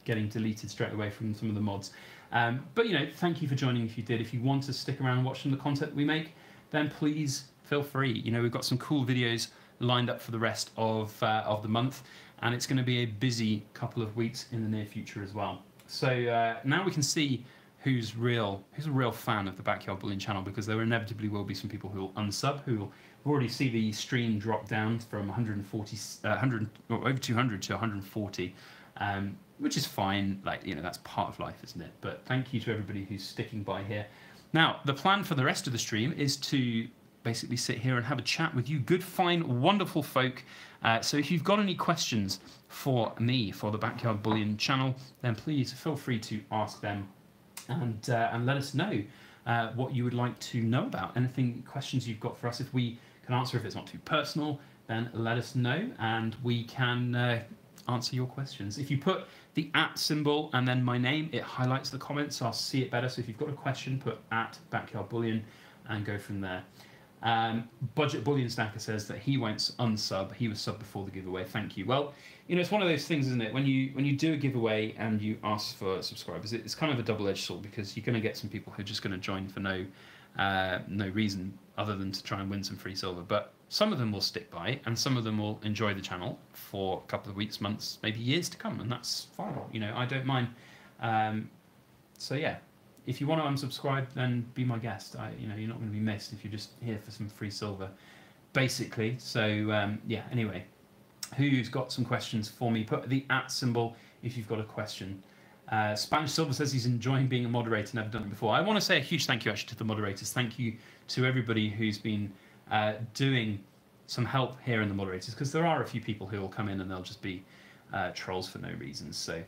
getting deleted straight away from some of the mods. Um, but you know, thank you for joining if you did. If you want to stick around and watch some of the content we make, then please feel free. You know, we've got some cool videos lined up for the rest of uh, of the month, and it's going to be a busy couple of weeks in the near future as well. So uh, now we can see who's real, who's a real fan of the Backyard Bullion channel, because there inevitably will be some people who will unsub, who will already see the stream drop down from 140, uh, 100, over 200 to 140, um, which is fine. Like you know, that's part of life, isn't it? But thank you to everybody who's sticking by here. Now, the plan for the rest of the stream is to basically sit here and have a chat with you, good, fine, wonderful folk. Uh, so if you've got any questions for me for the Backyard Bullion channel, then please feel free to ask them and uh, and let us know uh, what you would like to know about. Anything questions you've got for us, if we can answer, if it's not too personal, then let us know and we can uh, answer your questions. If you put the at symbol and then my name, it highlights the comments, so I'll see it better. So if you've got a question, put at Backyard Bullion and go from there. Um, Budget Bullion Stacker says that he won't unsub. He was sub before the giveaway. Thank you. Well, you know, it's one of those things, isn't it? When you when you do a giveaway and you ask for subscribers, it's kind of a double-edged sword because you're going to get some people who are just going to join for no uh, no reason other than to try and win some free silver. But some of them will stick by, and some of them will enjoy the channel for a couple of weeks, months, maybe years to come, and that's fine. You know, I don't mind. Um, so yeah, if you want to unsubscribe, then be my guest. I, you know, you're not going to be missed if you're just here for some free silver, basically. So um, yeah. Anyway, who's got some questions for me? Put the at symbol if you've got a question. Uh, Spanish Silver says he's enjoying being a moderator. Never done it before. I want to say a huge thank you actually to the moderators. Thank you to everybody who's been uh, doing some help here in the moderators because there are a few people who will come in and they'll just be uh, trolls for no reason. So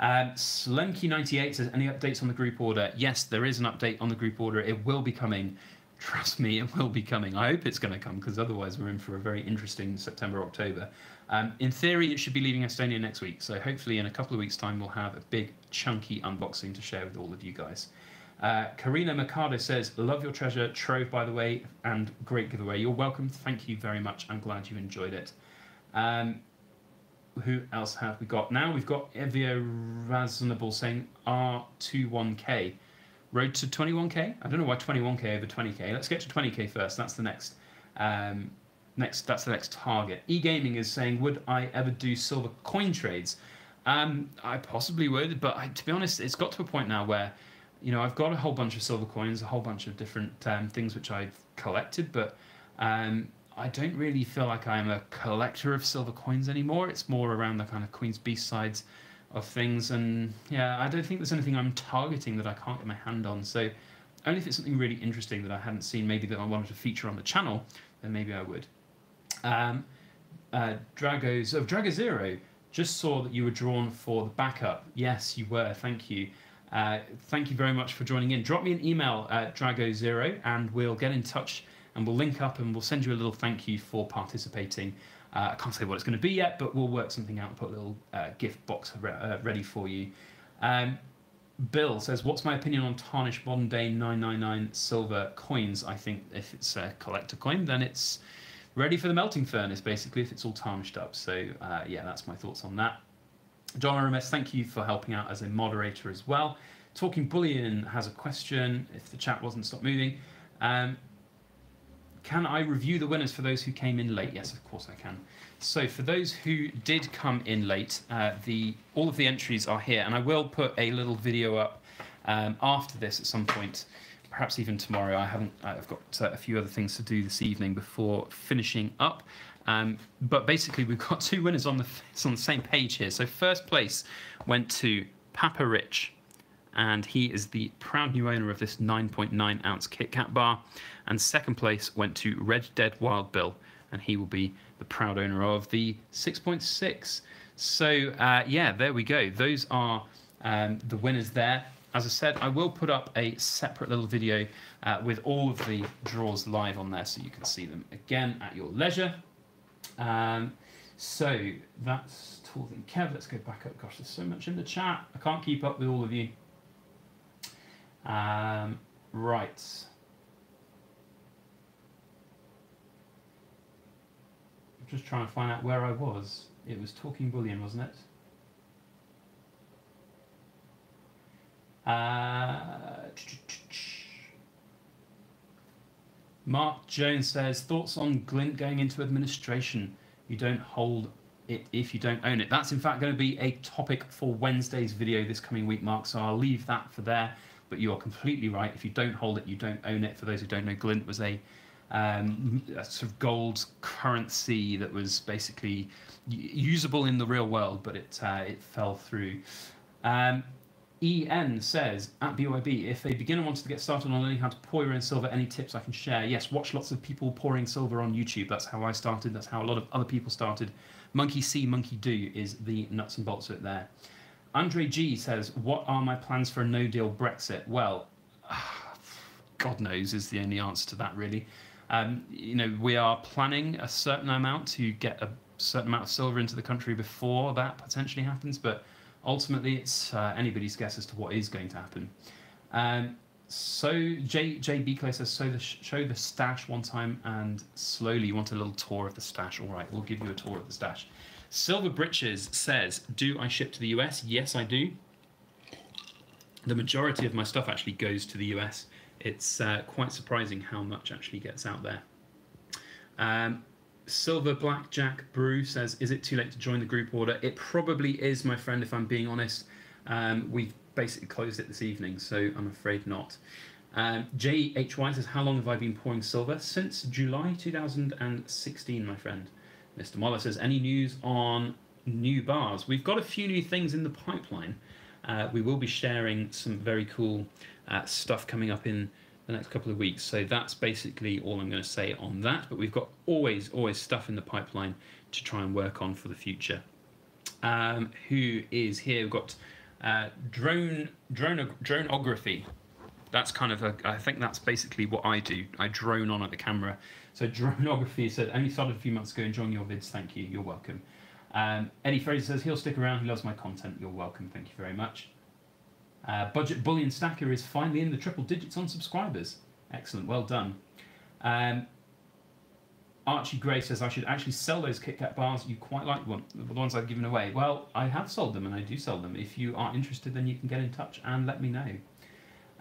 um, Slemkey98 says, any updates on the group order? Yes, there is an update on the group order. It will be coming. Trust me, it will be coming. I hope it's going to come because otherwise we're in for a very interesting September, October. Um, in theory, it should be leaving Estonia next week. So hopefully in a couple of weeks' time, we'll have a big, chunky unboxing to share with all of you guys. Uh, Karina Mercado says, love your treasure trove, by the way, and great giveaway. You're welcome. Thank you very much. I'm glad you enjoyed it. Um, who else have we got? Now we've got Evio Razonable saying R21K. Road to 21K? I don't know why 21K over 20K. Let's get to 20K first. That's the next. Um, next that's the next target. E-gaming is saying, would I ever do silver coin trades? Um, I possibly would, but I, to be honest, it's got to a point now where, you know, I've got a whole bunch of silver coins, a whole bunch of different um, things which I've collected, but um, I don't really feel like I'm a collector of silver coins anymore. It's more around the kind of Queen's Beast sides of things, and yeah, I don't think there's anything I'm targeting that I can't get my hand on. So, only if it's something really interesting that I hadn't seen, maybe that I wanted to feature on the channel, then maybe I would. Um, uh, Dragos of DragoXero just saw that you were drawn for the backup. Yes, you were. Thank you. Uh, thank you very much for joining in. Drop me an email at DragoXero, and we'll get in touch and we'll link up and we'll send you a little thank you for participating. Uh, I can't say what it's going to be yet, but we'll work something out and put a little uh, gift box re- uh, ready for you. Um, Bill says, "What's my opinion on tarnished modern day 999 silver coins? I think if it's a collector coin, then it's ready for the melting furnace. Basically, if it's all tarnished up. So uh, yeah, that's my thoughts on that." John Aramis, thank you for helping out as a moderator as well. Talking Bullion has a question. If the chat wasn't stop moving, um, can I review the winners for those who came in late? Yes, of course I can. So for those who did come in late, uh, the all of the entries are here, and I will put a little video up um, after this at some point, perhaps even tomorrow. I haven't. I've got uh, a few other things to do this evening before finishing up. Um, but basically, we've got two winners on the on the same page here. So first place went to Pappa Rich, and he is the proud new owner of this 9.9 ounce Kit Kat bar. And second place went to Red Dead Wild Bill, and he will be the proud owner of the 6.6. So uh, yeah, there we go. Those are um, the winners there. As I said, I will put up a separate little video uh, with all of the draws live on there, so you can see them again at your leisure. Um, so that's Torthing Kev. Let's go back up. Gosh, there's so much in the chat. I can't keep up with all of you. Um, right. I'm just trying to find out where I was. It was Talking Bullion, wasn't it? Uh, Mark Jones says thoughts on Glint going into administration. You don't hold it if you don't own it. That's in fact going to be a topic for Wednesday's video this coming week, Mark. So I'll leave that for there. But you are completely right. If you don't hold it, you don't own it. For those who don't know, Glint was a, um, a sort of gold currency that was basically usable in the real world, but it uh, it fell through. Um, EN says at BYB, if a beginner wants to get started on learning how to pour your own silver, any tips I can share? Yes, watch lots of people pouring silver on YouTube. That's how I started. That's how a lot of other people started. Monkey see, monkey do is the nuts and bolts of it there. Andre G says, What are my plans for a no deal Brexit? Well, God knows is the only answer to that, really. Um, you know, we are planning a certain amount to get a certain amount of silver into the country before that potentially happens, but ultimately it's uh, anybody's guess as to what is going to happen. Um, so J J Clay says so the sh- show the stash one time and slowly you want a little tour of the stash. All right, we'll give you a tour of the stash. Silver Britches says, "Do I ship to the US? Yes, I do. The majority of my stuff actually goes to the US. It's uh, quite surprising how much actually gets out there." Um, Silver Blackjack Brew says, "Is it too late to join the group order?" It probably is, my friend. If I'm being honest, um, we've basically closed it this evening, so I'm afraid not. Um, JHY says, "How long have I been pouring silver? Since July 2016, my friend." Mr. Moller says, "Any news on new bars? We've got a few new things in the pipeline. Uh, we will be sharing some very cool uh, stuff coming up in." The next couple of weeks. So that's basically all I'm going to say on that. But we've got always, always stuff in the pipeline to try and work on for the future. Um, who is here? We've got uh, drone, drone, droneography. That's kind of a. I think that's basically what I do. I drone on at the camera. So droneography said only started a few months ago. Enjoying your vids. Thank you. You're welcome. Um, Eddie Fraser says he'll stick around. He loves my content. You're welcome. Thank you very much. Uh, Budget Bullion Stacker is finally in the triple digits on subscribers. Excellent, well done. Um, Archie Gray says I should actually sell those Kit Kat bars. You quite like one, the ones I've given away. Well, I have sold them and I do sell them. If you are interested, then you can get in touch and let me know.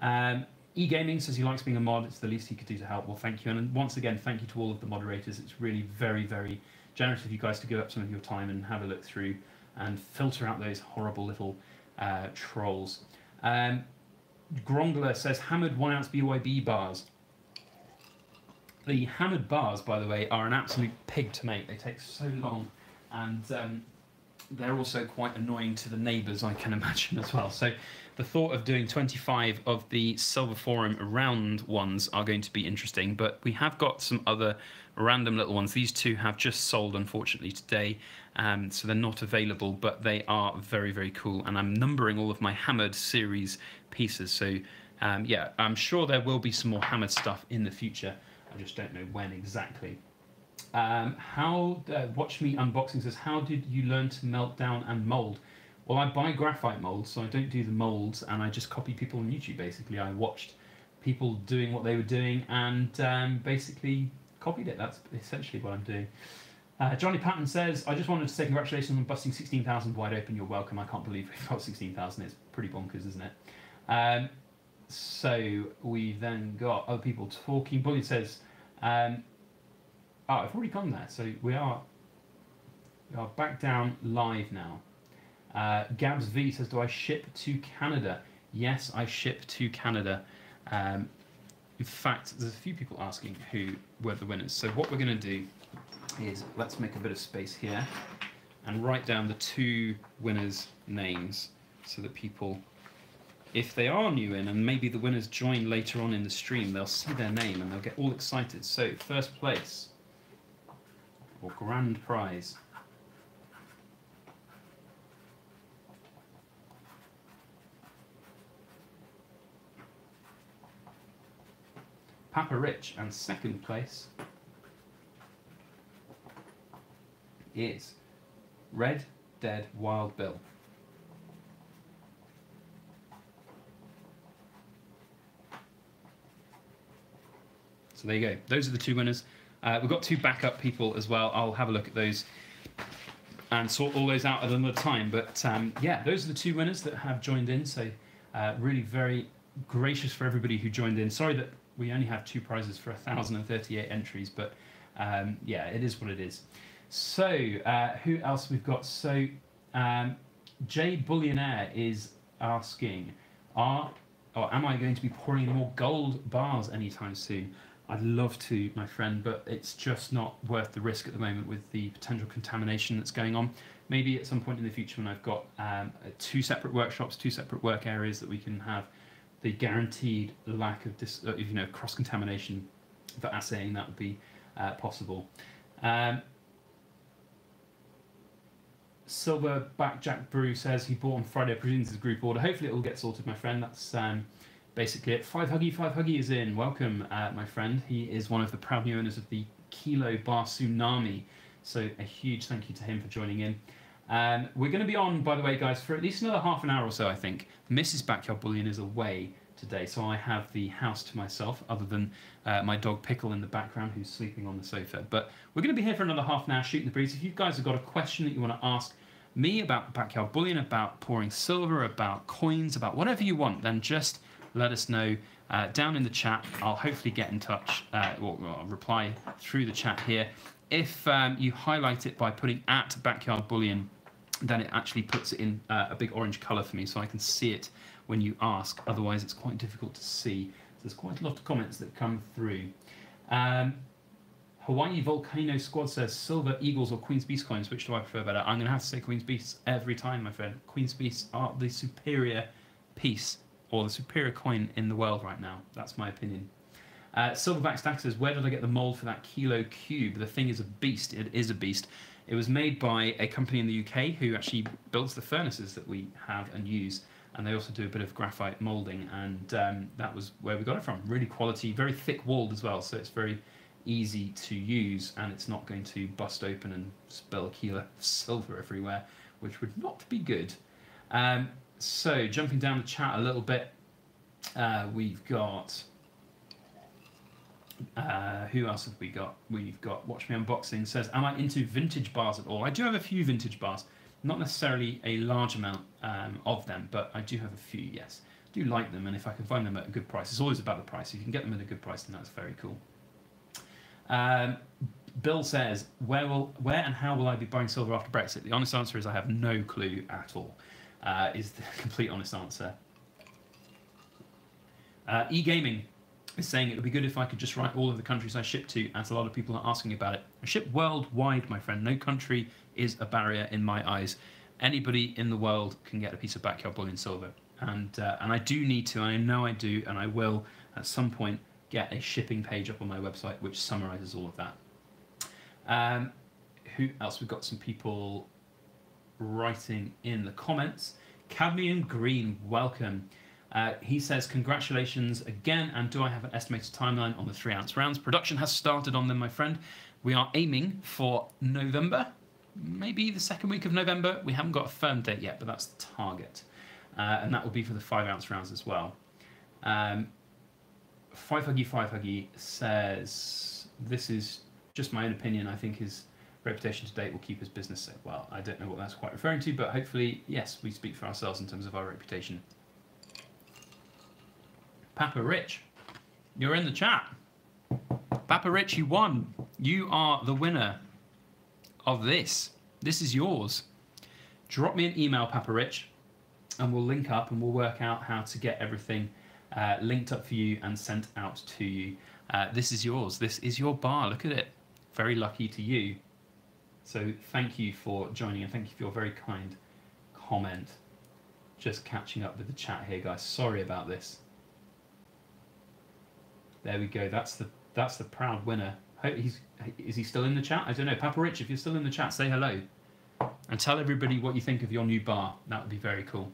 Um, E Gaming says he likes being a mod. It's the least he could do to help. Well, thank you. And once again, thank you to all of the moderators. It's really very, very generous of you guys to give up some of your time and have a look through and filter out those horrible little uh, trolls. Um, Grongler says hammered one ounce BYB bars. The hammered bars, by the way, are an absolute pig to make. They take so long, and um, they're also quite annoying to the neighbours, I can imagine as well. So, the thought of doing 25 of the Silver Forum round ones are going to be interesting, but we have got some other random little ones. These two have just sold, unfortunately, today, um, so they're not available, but they are very, very cool. And I'm numbering all of my Hammered series pieces, so um, yeah, I'm sure there will be some more Hammered stuff in the future. I just don't know when exactly. Um, how uh, watch me unboxing says how did you learn to melt down and mold? Well, I buy graphite molds, so I don't do the molds, and I just copy people on YouTube. Basically, I watched people doing what they were doing and um, basically copied it. That's essentially what I'm doing. Uh, Johnny Patton says, I just wanted to say congratulations on busting 16,000 wide open. You're welcome. I can't believe we've got 16,000. It's pretty bonkers, isn't it? Um, so we then got other people talking. Bullion says, um, oh, I've already gone there. So we are, we are back down live now. Uh, Gabs V says, do I ship to Canada? Yes, I ship to Canada. Um, in fact, there's a few people asking who were the winners. So what we're going to do is let's make a bit of space here and write down the two winners' names so that people, if they are new in and maybe the winners join later on in the stream, they'll see their name and they'll get all excited. So first place or grand prize. Pappa Rich and second place is Red Dead Wild Bill. So there you go. Those are the two winners. Uh, we've got two backup people as well. I'll have a look at those and sort all those out at another time. But um, yeah, those are the two winners that have joined in. So uh, really very gracious for everybody who joined in. Sorry that we only have two prizes for 1,038 entries, but um, yeah, it is what it is. So, uh, who else we've got? So, um, Jay Bullionaire is asking, are or am I going to be pouring more gold bars anytime soon? I'd love to, my friend, but it's just not worth the risk at the moment with the potential contamination that's going on. Maybe at some point in the future, when I've got um, two separate workshops, two separate work areas that we can have the guaranteed lack of dis, uh, you know cross contamination for assaying, that would be uh, possible. Um, Silverback Jack Brew says he bought on Friday. Presumes his group order. Hopefully it will get sorted, my friend. That's um, basically it. Five Huggy, Five Huggy is in. Welcome, uh, my friend. He is one of the proud new owners of the Kilo Bar Tsunami. So a huge thank you to him for joining in. Um, we're going to be on, by the way, guys, for at least another half an hour or so, I think. Mrs. Backyard Bullion is away today, so I have the house to myself, other than uh, my dog Pickle in the background, who's sleeping on the sofa. But we're going to be here for another half an hour shooting the breeze. If you guys have got a question that you want to ask me about Backyard Bullion, about pouring silver, about coins, about whatever you want, then just let us know uh, down in the chat. I'll hopefully get in touch uh, or, or reply through the chat here. If um, you highlight it by putting at Backyard Bullion, then it actually puts it in uh, a big orange color for me so I can see it when you ask. Otherwise, it's quite difficult to see. There's quite a lot of comments that come through. Um, Hawaii Volcano Squad says Silver Eagles or Queen's Beast coins. Which do I prefer better? I'm going to have to say Queen's Beasts every time, my friend. Queen's Beasts are the superior piece or the superior coin in the world right now. That's my opinion. Uh, Silverback Stack says, Where did I get the mold for that kilo cube? The thing is a beast. It is a beast. It was made by a company in the UK who actually builds the furnaces that we have and use. And they also do a bit of graphite molding. And um, that was where we got it from. Really quality, very thick walled as well. So it's very easy to use and it's not going to bust open and spill a kilo of silver everywhere, which would not be good. Um, so, jumping down the chat a little bit, uh, we've got. Uh, who else have we got? We've got Watch Me Unboxing says, Am I into vintage bars at all? I do have a few vintage bars. Not necessarily a large amount um, of them, but I do have a few, yes. I do like them, and if I can find them at a good price, it's always about the price. If you can get them at a good price, then that's very cool. Um, Bill says, where will, where and how will I be buying silver after Brexit? The honest answer is I have no clue at all. Uh, is the complete honest answer. Uh, e-gaming is saying it would be good if I could just write all of the countries I ship to, as a lot of people are asking about it. I ship worldwide, my friend. No country is a barrier in my eyes. Anybody in the world can get a piece of backyard bullion silver, and uh, and I do need to. I know I do, and I will at some point get a shipping page up on my website which summarizes all of that. Um, who else? We've got some people writing in the comments. Cadmium Green, welcome. Uh, he says, Congratulations again, and do I have an estimated timeline on the three ounce rounds? Production has started on them, my friend. We are aiming for November, maybe the second week of November. We haven't got a firm date yet, but that's the target. Uh, and that will be for the five ounce rounds as well. Um, five Huggy Five Huggy says this is just my own opinion. I think his reputation to date will keep his business safe. Well, I don't know what that's quite referring to, but hopefully, yes, we speak for ourselves in terms of our reputation. Pappa Rich, you're in the chat. Pappa Rich, you won. You are the winner of this. This is yours. Drop me an email, Pappa Rich, and we'll link up and we'll work out how to get everything uh, linked up for you and sent out to you. Uh, this is yours. This is your bar. Look at it. Very lucky to you. So thank you for joining and thank you for your very kind comment. Just catching up with the chat here, guys. Sorry about this. There we go. That's the that's the proud winner. He's is he still in the chat? I don't know. Pappa Rich, if you're still in the chat, say hello and tell everybody what you think of your new bar. That would be very cool.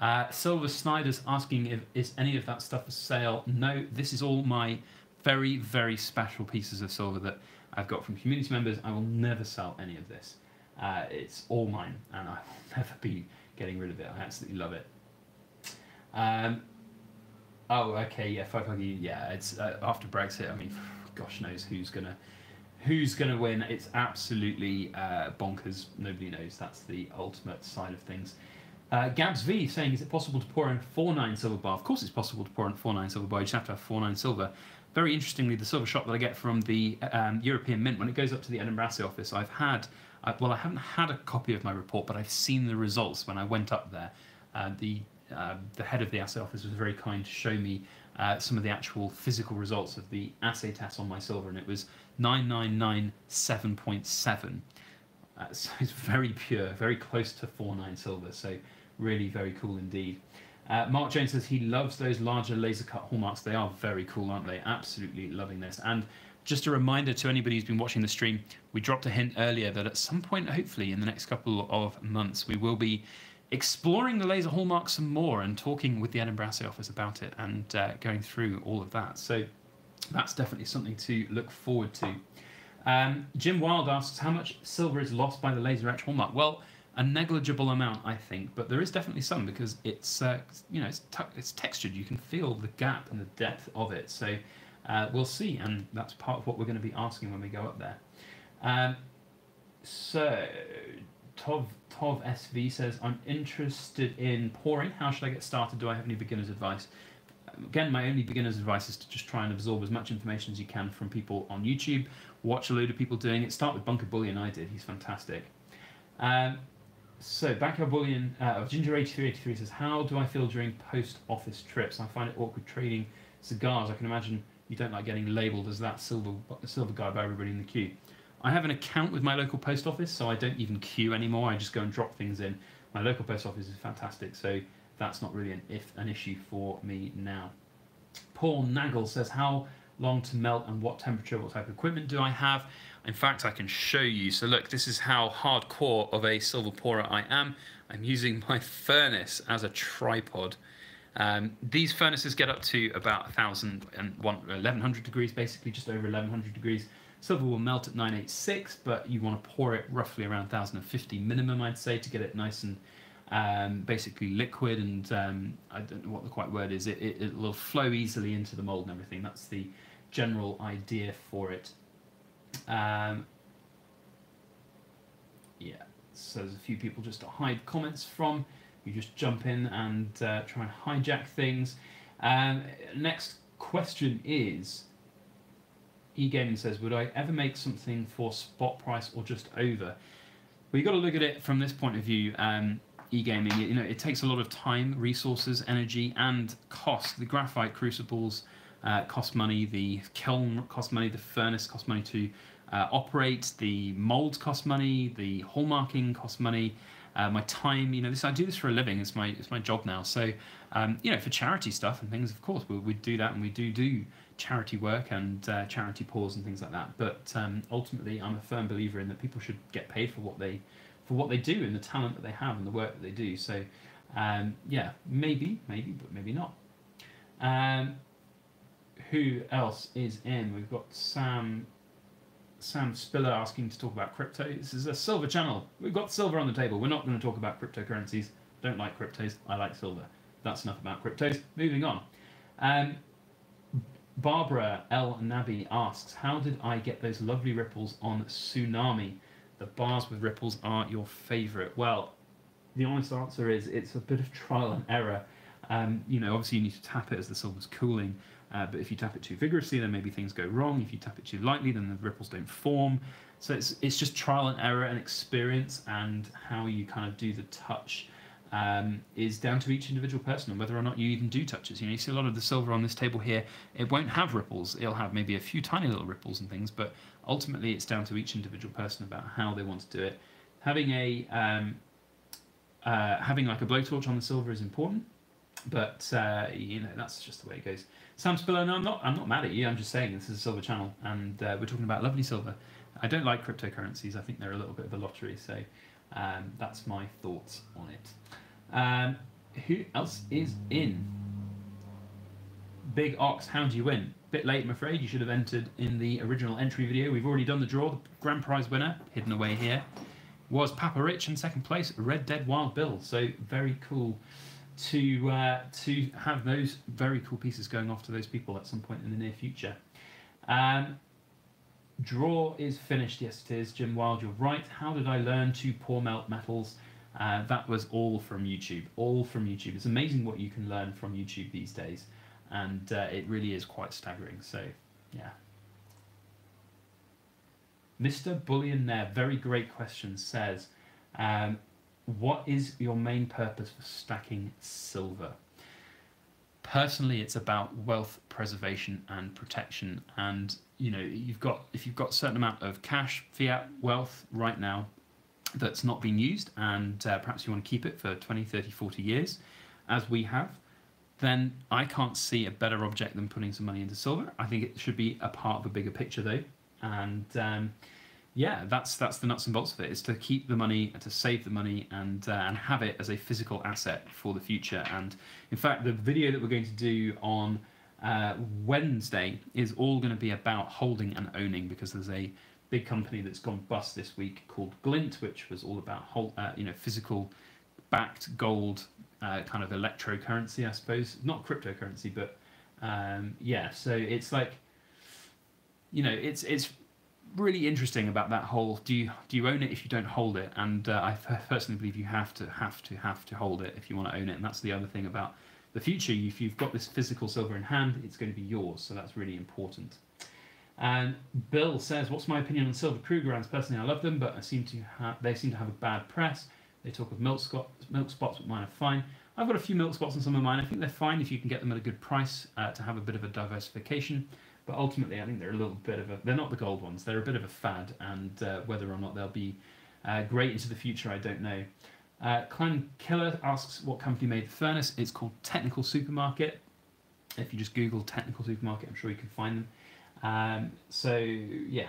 Uh, Silver Snyder's asking if is any of that stuff for sale. No, this is all my very very special pieces of silver that I've got from community members. I will never sell any of this. Uh, it's all mine, and I will never be getting rid of it. I absolutely love it. Um, oh, okay, yeah, five huggy. Yeah, it's uh, after Brexit. I mean, gosh knows who's gonna who's gonna win. It's absolutely uh, bonkers. Nobody knows. That's the ultimate side of things. Uh, Gabs V saying, is it possible to pour in 4-9 silver bar? Of course it's possible to pour in 4-9 silver bar. You just have to have 4-9 silver. Very interestingly, the silver shot that I get from the um, European Mint, when it goes up to the Edinburgh office, I've had, uh, well, I haven't had a copy of my report, but I've seen the results when I went up there. Uh, the, uh, the head of the assay office was very kind to show me uh, some of the actual physical results of the assay test on my silver, and it was 9997.7. Uh, so it's very pure, very close to 49 silver. So really very cool indeed. Uh, Mark Jones says he loves those larger laser cut hallmarks. They are very cool, aren't they? Absolutely loving this. And just a reminder to anybody who's been watching the stream, we dropped a hint earlier that at some point, hopefully in the next couple of months, we will be exploring the laser hallmark some more and talking with the Edinburgh Assay Office about it and uh, going through all of that. So that's definitely something to look forward to. Um, Jim Wild asks, how much silver is lost by the laser etch hallmark? Well, a negligible amount, I think, but there is definitely some because it's uh, you know it's, it's textured. You can feel the gap and the depth of it. So uh, we'll see, and that's part of what we're going to be asking when we go up there. Um, so Tov Tov SV says, "I'm interested in pouring. How should I get started? Do I have any beginner's advice?" Again, my only beginner's advice is to just try and absorb as much information as you can from people on YouTube. Watch a load of people doing it. Start with Bunker Bullion. I did. He's fantastic. Um, so Backyard Bullion uh, of Ginger8383 says, How do I feel during post office trips? I find it awkward trading cigars. I can imagine you don't like getting labelled as that silver silver guy by everybody in the queue. I have an account with my local post office, so I don't even queue anymore. I just go and drop things in. My local post office is fantastic, so that's not really an if an issue for me now. Paul Nagel says, How long to melt and what temperature, what type of equipment do I have? In fact, I can show you. So look, this is how hardcore of a silver pourer I am. I'm using my furnace as a tripod. Um, these furnaces get up to about 1,000 and 1,100 degrees, basically just over 1,100 degrees. Silver will melt at 986, but you want to pour it roughly around 1,050 minimum, I'd say, to get it nice and um, basically liquid. And um, I don't know what the quite word is. It, it, it will flow easily into the mold and everything. That's the general idea for it. Um, yeah, so there's a few people just to hide comments from. You just jump in and uh, try and hijack things. Um, next question is eGaming says, Would I ever make something for spot price or just over? Well, you've got to look at it from this point of view. Um, e-gaming, you know, it takes a lot of time, resources, energy, and cost. The graphite crucibles uh, cost money, the kiln cost money, the furnace cost money to uh, operate, the molds cost money, the hallmarking cost money, uh, my time. You know, this I do this for a living. It's my it's my job now. So, um, you know, for charity stuff and things, of course, we we do that, and we do do charity work and uh, charity pours and things like that. But um, ultimately, I'm a firm believer in that people should get paid for what they for what they do and the talent that they have and the work that they do. So, um, yeah, maybe, maybe, but maybe not. Um, who else is in? We've got Sam Sam Spiller asking to talk about crypto. This is a silver channel. We've got silver on the table. We're not going to talk about cryptocurrencies. Don't like cryptos. I like silver. That's enough about cryptos. Moving on. Um, Barbara L. Nabi asks, How did I get those lovely ripples on Tsunami? The bars with ripples are your favourite. Well, the honest answer is it's a bit of trial and error. Um, you know, obviously you need to tap it as the silver's cooling, uh, but if you tap it too vigorously, then maybe things go wrong. If you tap it too lightly, then the ripples don't form. So it's it's just trial and error and experience and how you kind of do the touch um, is down to each individual person and whether or not you even do touches. You know, you see a lot of the silver on this table here. It won't have ripples. It'll have maybe a few tiny little ripples and things, but ultimately it's down to each individual person about how they want to do it. Having a um, uh, having like a blowtorch on the silver is important, but uh, you know that's just the way it goes. Sam Spiller, no, I'm not. I'm not mad at you. I'm just saying this is a silver channel, and uh, we're talking about lovely silver. I don't like cryptocurrencies. I think they're a little bit of a lottery. So um, that's my thoughts on it. Um, who else is in? Big Ox, how do you win? Bit late, I'm afraid. You should have entered in the original entry video. We've already done the draw. The grand prize winner, hidden away here, was Pappa Rich in second place, Red Dead Wild Bill. So very cool to uh, to have those very cool pieces going off to those people at some point in the near future. Um, draw is finished. Yes, it is. Jim Wild, you're right. How did I learn to pour melt metals? Uh, that was all from YouTube. All from YouTube. It's amazing what you can learn from YouTube these days, and uh, it really is quite staggering. So, yeah. Mr. Bullion there, very great question, says, um, What is your main purpose for stacking silver? Personally, it's about wealth preservation and protection. And you know, you've got if you've got a certain amount of cash, fiat wealth right now, that's not been used and uh, perhaps you want to keep it for 20, 30, 40 years, as we have, then I can't see a better object than putting some money into silver. I think it should be a part of a bigger picture though. And um, yeah, that's that's the nuts and bolts of it. Is to keep the money, to save the money, and uh, and have it as a physical asset for the future. And in fact, the video that we're going to do on uh, Wednesday is all going to be about holding and owning because there's a big company that's gone bust this week called Glint, which was all about whole, uh, you know physical backed gold uh, kind of electrocurrency, I suppose, not cryptocurrency, but um, yeah. So it's like you know it's it's really interesting about that whole do you do you own it if you don't hold it? And uh, i personally believe you have to have to have to hold it if you want to own it. And that's the other thing about the future. If you've got this physical silver in hand it's going to be yours. So that's really important and Bill says, "What's my opinion on Silver Krugerrands? Personally, I love them, but I seem to have they seem to have a bad press. They talk of milk, milk spots, but mine are fine. I've got a few milk spots on some of mine. I think they're fine if you can get them at a good price uh, to have a bit of a diversification. But ultimately, I think they're a little bit of a. They're not the gold ones. They're a bit of a fad, and uh, whether or not they'll be uh, great into the future, I don't know." Uh, Klein Killer asks what company made the furnace. It's called Technical Supermarket. If you just Google Technical Supermarket, I'm sure you can find them. Um, so yeah.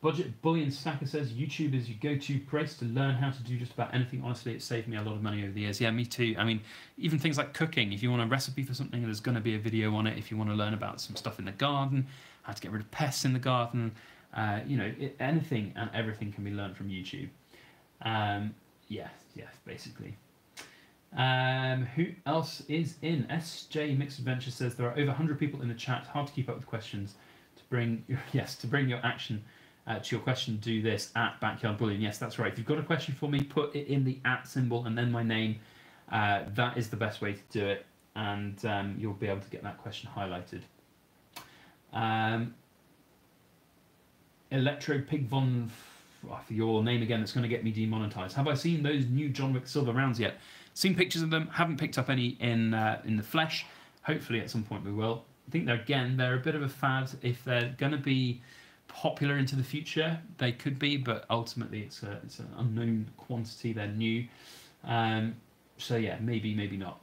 Budget Bullion Stacker says YouTube is your go-to place to learn how to do just about anything. Honestly, it saved me a lot of money over the years. Yeah, me too. I mean, even things like cooking. If you want a recipe for something, there's going to be a video on it. If you want to learn about some stuff in the garden, how to get rid of pests in the garden, uh, you know, it, anything and everything can be learned from YouTube. Um, yeah, yeah, basically. Um, who else is in? SJ Mixed Adventure says there are over 100 people in the chat. Hard to keep up with questions. To bring your, yes, to bring your action uh, to your question, do this at Backyard Bullion. Yes, that's right. If you've got a question for me, put it in the at symbol and then my name. Uh, that is the best way to do it, and um, you'll be able to get that question highlighted. Um, Electro Pig Von, oh, your name again, that's going to get me demonetized. Have I seen those new John Wick silver rounds yet? Seen pictures of them, haven't picked up any in uh, in the flesh. Hopefully, at some point we will. I think they're again they're a bit of a fad. If they're going to be popular into the future, they could be, but ultimately it's a it's an unknown quantity. They're new, um, so yeah, maybe maybe not.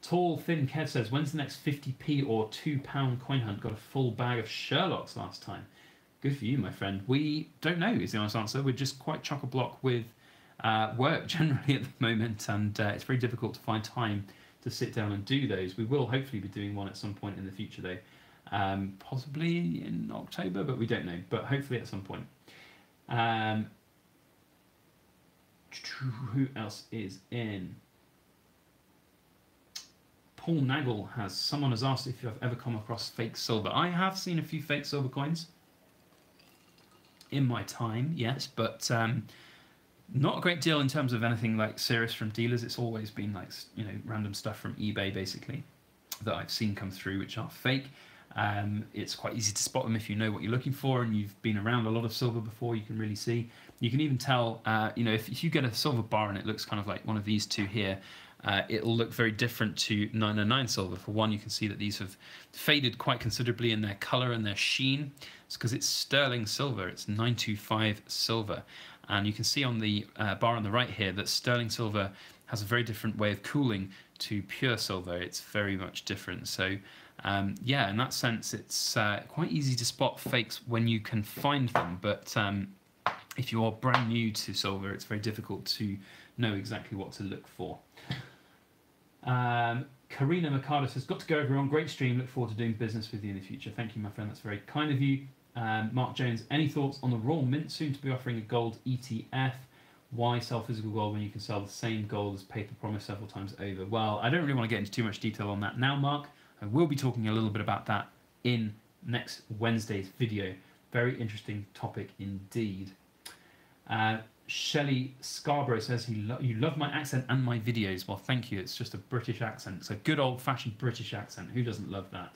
Tall Thin Kev says, "When's the next 50p or two pound coin hunt? Got a full bag of Sherlocks last time. Good for you, my friend. We don't know is the honest answer. We're just quite chock a block with." Uh, work generally at the moment, and uh, it's very difficult to find time to sit down and do those. We will hopefully be doing one at some point in the future, though. um, possibly in October, but we don't know. But hopefully at some point. Um, who else is in? Paul Nagel has someone has asked if you've ever come across fake silver. I have seen a few fake silver coins in my time, yes, but um, not a great deal in terms of anything like serious from dealers. It's always been like you know random stuff from eBay basically that I've seen come through which are fake. Um, it's quite easy to spot them if you know what you're looking for and you've been around a lot of silver before. You can really see. You can even tell, uh, you know, if, if you get a silver bar and it looks kind of like one of these two here, uh, it'll look very different to 909 silver. For one, you can see that these have faded quite considerably in their color and their sheen. It's because it's sterling silver. It's 925 silver. And you can see on the uh, bar on the right here that sterling silver has a very different way of cooling to pure silver. It's very much different. So um, yeah, in that sense, it's uh, quite easy to spot fakes when you can find them. But um, if you are brand new to silver, it's very difficult to know exactly what to look for. Um, Karina Mercado says, Got to go, everyone. Great stream. Look forward to doing business with you in the future. Thank you, my friend. That's very kind of you. Um, Mark Jones, any thoughts on the Royal Mint soon to be offering a gold ETF? Why sell physical gold when you can sell the same gold as paper promise several times over? Well, I don't really want to get into too much detail on that now, Mark. I will be talking a little bit about that in next Wednesday's video. Very interesting topic indeed. Uh, Shelley Scarborough says he lo you love my accent and my videos. Well, thank you. It's just a British accent. It's a good old-fashioned British accent. Who doesn't love that?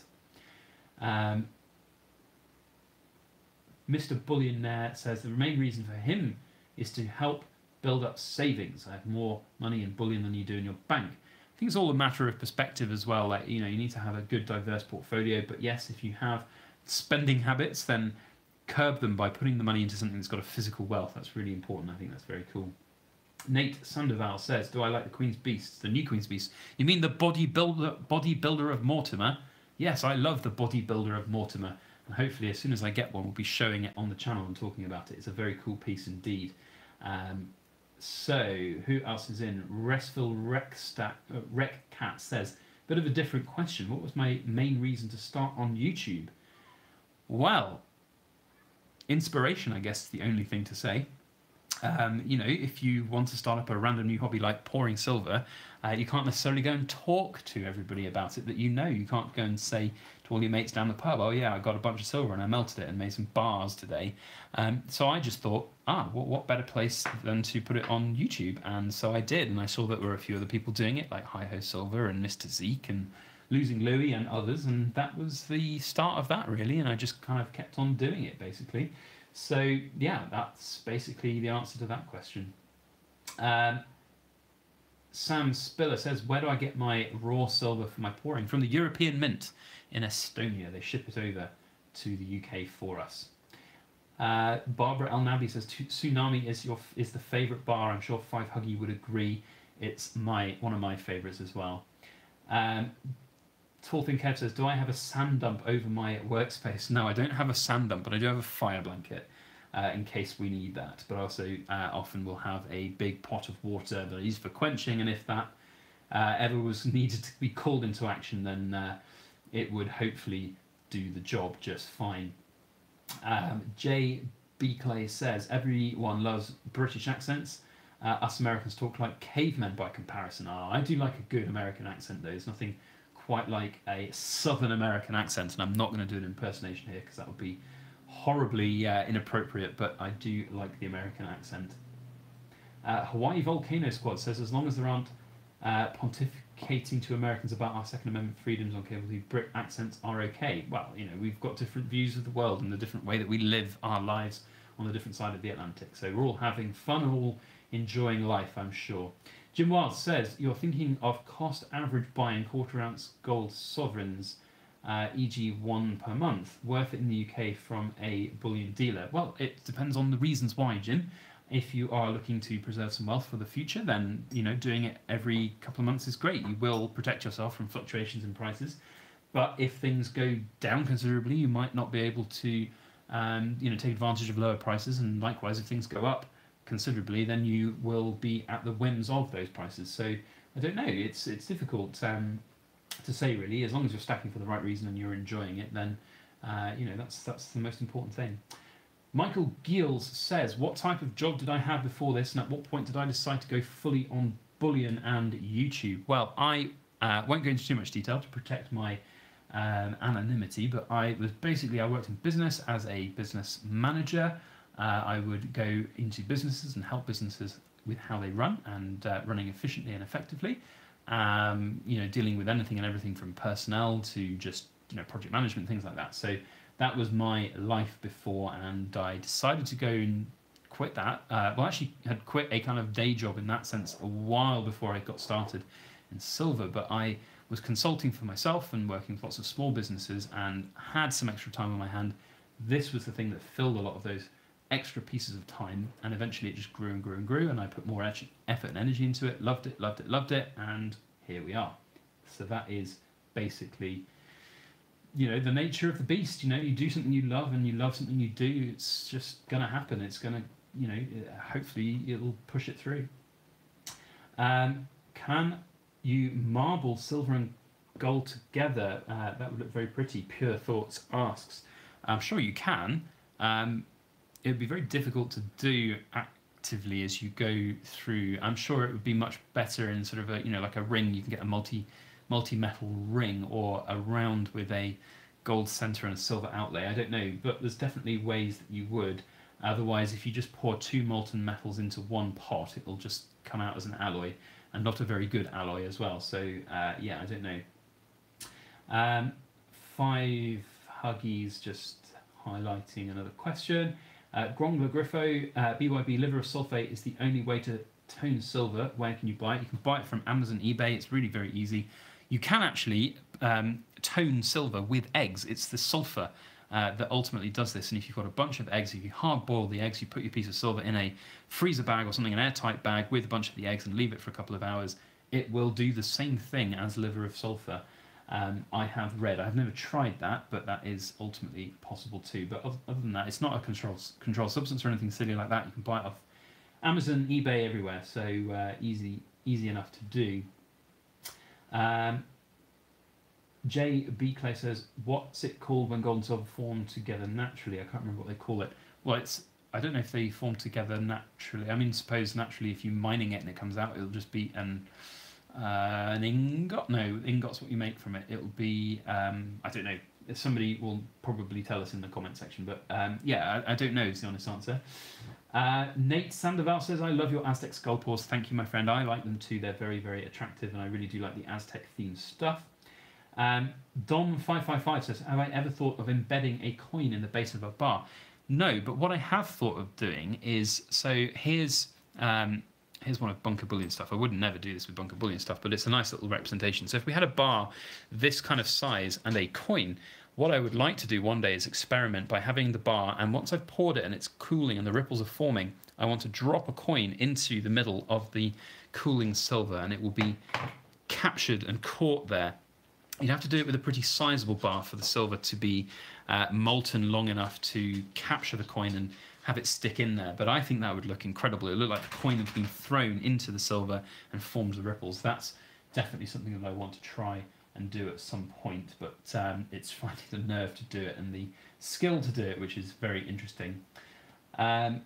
Um, Mr. Bullionaire says the main reason for him is to help build up savings. I have more money in bullion than you do in your bank. I think it's all a matter of perspective as well. Like you know, you need to have a good, diverse portfolio. But yes, if you have spending habits, then curb them by putting the money into something that's got a physical wealth. That's really important. I think that's very cool. Nate Sandoval says, "Do I like the Queen's Beast? The new Queen's Beast? You mean the bodybuilder, bodybuilder of Mortimer? Yes, I love the bodybuilder of Mortimer, and hopefully, as soon as I get one, we'll be showing it on the channel and talking about it. It's a very cool piece indeed." Um, so, who else is in? Reccat uh, Rec Cat says, "Bit of a different question. What was my main reason to start on YouTube?" Well, inspiration, I guess, is the only thing to say. Um, you know, if you want to start up a random new hobby like pouring silver, uh, you can't necessarily go and talk to everybody about it that you know. You can't go and say to all your mates down the pub, oh yeah, I got a bunch of silver and I melted it and made some bars today. Um, so I just thought, ah, what, what better place than to put it on YouTube? And so I did, and I saw that there were a few other people doing it, like Hi Ho Silver and Mr. Zeke and Losing Louie and others, and that was the start of that really, and I just kind of kept on doing it basically. So yeah, that's basically the answer to that question. Um, Sam Spiller says, "Where do I get my raw silver for my pouring?" From the European Mint in Estonia. They ship it over to the UK for us. Uh, Barbara El Nabi says, "Tsunami is your is the favourite bar. I'm sure Five Huggy would agree. It's my one of my favourites as well." Um, Tall Thin Kev says, Do I have a sand dump over my workspace? No, I don't have a sand dump, but I do have a fire blanket uh, in case we need that. But also, uh, often we'll have a big pot of water that I use for quenching, and if that uh, ever was needed to be called into action, then uh, it would hopefully do the job just fine. Um, J. B. Clay says, Everyone loves British accents. Uh, us Americans talk like cavemen by comparison. Oh, I do like a good American accent, though. There's nothing quite like a Southern American accent, and I'm not going to do an impersonation here because that would be horribly uh, inappropriate, but I do like the American accent. Uh, Hawaii Volcano Squad says as long as there aren't uh, pontificating to Americans about our Second Amendment freedoms on cable TV, Brit accents are okay. Well, you know, we've got different views of the world and the different way that we live our lives on the different side of the Atlantic. So we're all having fun, all enjoying life, I'm sure. Jim Wild says you're thinking of cost average buying quarter ounce gold sovereigns, uh, e.g., one per month, worth it in the UK from a bullion dealer. Well, it depends on the reasons why, Jim. If you are looking to preserve some wealth for the future, then you know doing it every couple of months is great. You will protect yourself from fluctuations in prices. But if things go down considerably, you might not be able to, um, you know, take advantage of lower prices. And likewise, if things go up, considerably, then you will be at the whims of those prices. So I don't know. It's it's difficult. Um, to say really. As long as you're stacking for the right reason and you're enjoying it, then uh, you know that's that's the most important thing. Michael Giels says, "What type of job did I have before this, and at what point did I decide to go fully on Bullion and YouTube?" Well, I uh, won't go into too much detail to protect my um, anonymity, but I was basically I worked in business as a business manager. Uh, I would go into businesses and help businesses with how they run and uh, running efficiently and effectively. Um, you know, dealing with anything and everything from personnel to just you know project management, things like that. So that was my life before, and I decided to go and quit that. Uh, well, actually, had quit a kind of day job in that sense a while before I got started in silver, but I was consulting for myself and working with lots of small businesses and had some extra time on my hand. This was the thing that filled a lot of those extra pieces of time, and eventually it just grew and grew and grew, and I put more effort and energy into it, loved it, loved it, loved it, and here we are. So that is basically, you know, the nature of the beast. You know, you do something you love, and you love something you do. It's just gonna happen. It's gonna, you know, hopefully it'll push it through. Um, can you marble silver and gold together? Uh, that would look very pretty. Pure Thoughts asks. I'm sure you can. Um, it would be very difficult to do actively as you go through. I'm sure it would be much better in sort of a you know like a ring. You can get a multi multi metal ring or a round with a gold center and a silver outlay. I don't know, but there's definitely ways that you would. Otherwise, if you just pour two molten metals into one pot, it'll just come out as an alloy, and not a very good alloy as well. So uh, yeah, I don't know. Um, five Huggies just highlighting another question. Uh, Grongler Griffo, uh, BYB liver of sulfate is the only way to tone silver. Where can you buy it? You can buy it from Amazon, eBay. It's really very easy. You can actually um, tone silver with eggs. It's the sulfur uh, that ultimately does this. And if you've got a bunch of eggs, if you hard boil the eggs, you put your piece of silver in a freezer bag or something, an airtight bag with a bunch of the eggs, and leave it for a couple of hours, it will do the same thing as liver of sulfur. Um, I have read. I've never tried that, but that is ultimately possible too. But other than that, it's not a control control substance or anything silly like that. You can buy it off Amazon, eBay, everywhere. So uh, easy easy enough to do. Um, J. B. Clay says, "What's it called when gold and silver form together naturally?" I can't remember what they call it. Well, it's I don't know if they form together naturally. I mean, suppose naturally, if you're mining it and it comes out, it'll just be an uh, an ingot? No, ingot's what you make from it. It'll be, um, I don't know. Somebody will probably tell us in the comment section, but um, yeah, I, I, don't know is the honest answer. Uh, Nate Sandoval says, I love your Aztec skull pours. Thank you, my friend. I like them too. They're very, very attractive, and I really do like the Aztec themed stuff. Um, Dom555 says, Have I ever thought of embedding a coin in the base of a bar? No, but what I have thought of doing is so here's um, here's one of bunker bullion stuff. I would never do this with bunker bullion stuff, but it's a nice little representation. So if we had a bar this kind of size and a coin, what I would like to do one day is experiment by having the bar, and once I've poured it and it's cooling and the ripples are forming, I want to drop a coin into the middle of the cooling silver, and it will be captured and caught there. You'd have to do it with a pretty sizable bar for the silver to be uh, molten long enough to capture the coin and have it stick in there. But I think that would look incredible. It would look like the coin had been thrown into the silver and formed the ripples. That's definitely something that I want to try and do at some point, but um, it's finding the nerve to do it and the skill to do it, which is very interesting. Um,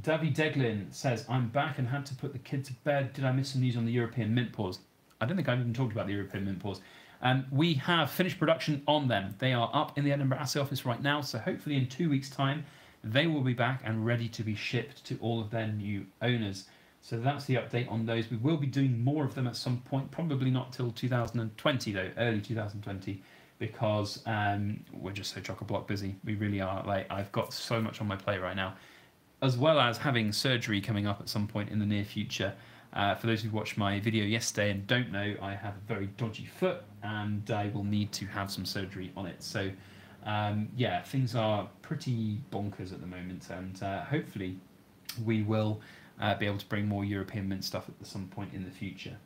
Davy Deglin says, I'm back and had to put the kid to bed. Did I miss some news on the European mint pours? I don't think I've even talked about the European mint pours. Um, we have finished production on them. They are up in the Edinburgh Assay office right now, so hopefully in two weeks' time they will be back and ready to be shipped to all of their new owners. So that's the update on those. We will be doing more of them at some point, probably not till 2020 though, early 2020, because um, we're just so chock a block busy. We really are. Like I've got so much on my plate right now, as well as having surgery coming up at some point in the near future. Uh, for those who watched my video yesterday and don't know, I have a very dodgy foot and I will need to have some surgery on it. So um, yeah, things are pretty bonkers at the moment, and uh, hopefully we will uh, be able to bring more European Mint stuff at some point in the future.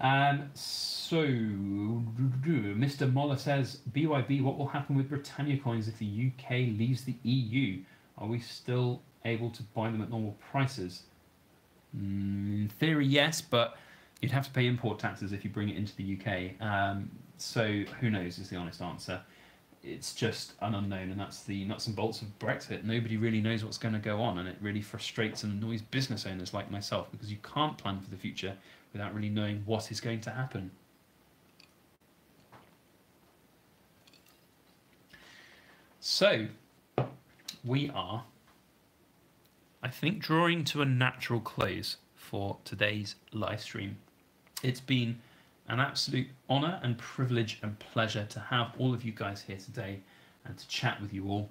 Um, so, Mr. Moller says, BYB, what will happen with Britannia coins if the UK leaves the EU? Are we still able to buy them at normal prices? Mm, in theory, yes, but you'd have to pay import taxes if you bring it into the UK. Um, so who knows is the honest answer. It's just an unknown, and that's the nuts and bolts of Brexit. Nobody really knows what's going to go on, and it really frustrates and annoys business owners like myself because you can't plan for the future without really knowing what is going to happen. So, we are, I think, drawing to a natural close for today's live stream. It's been an absolute honour and privilege and pleasure to have all of you guys here today and to chat with you all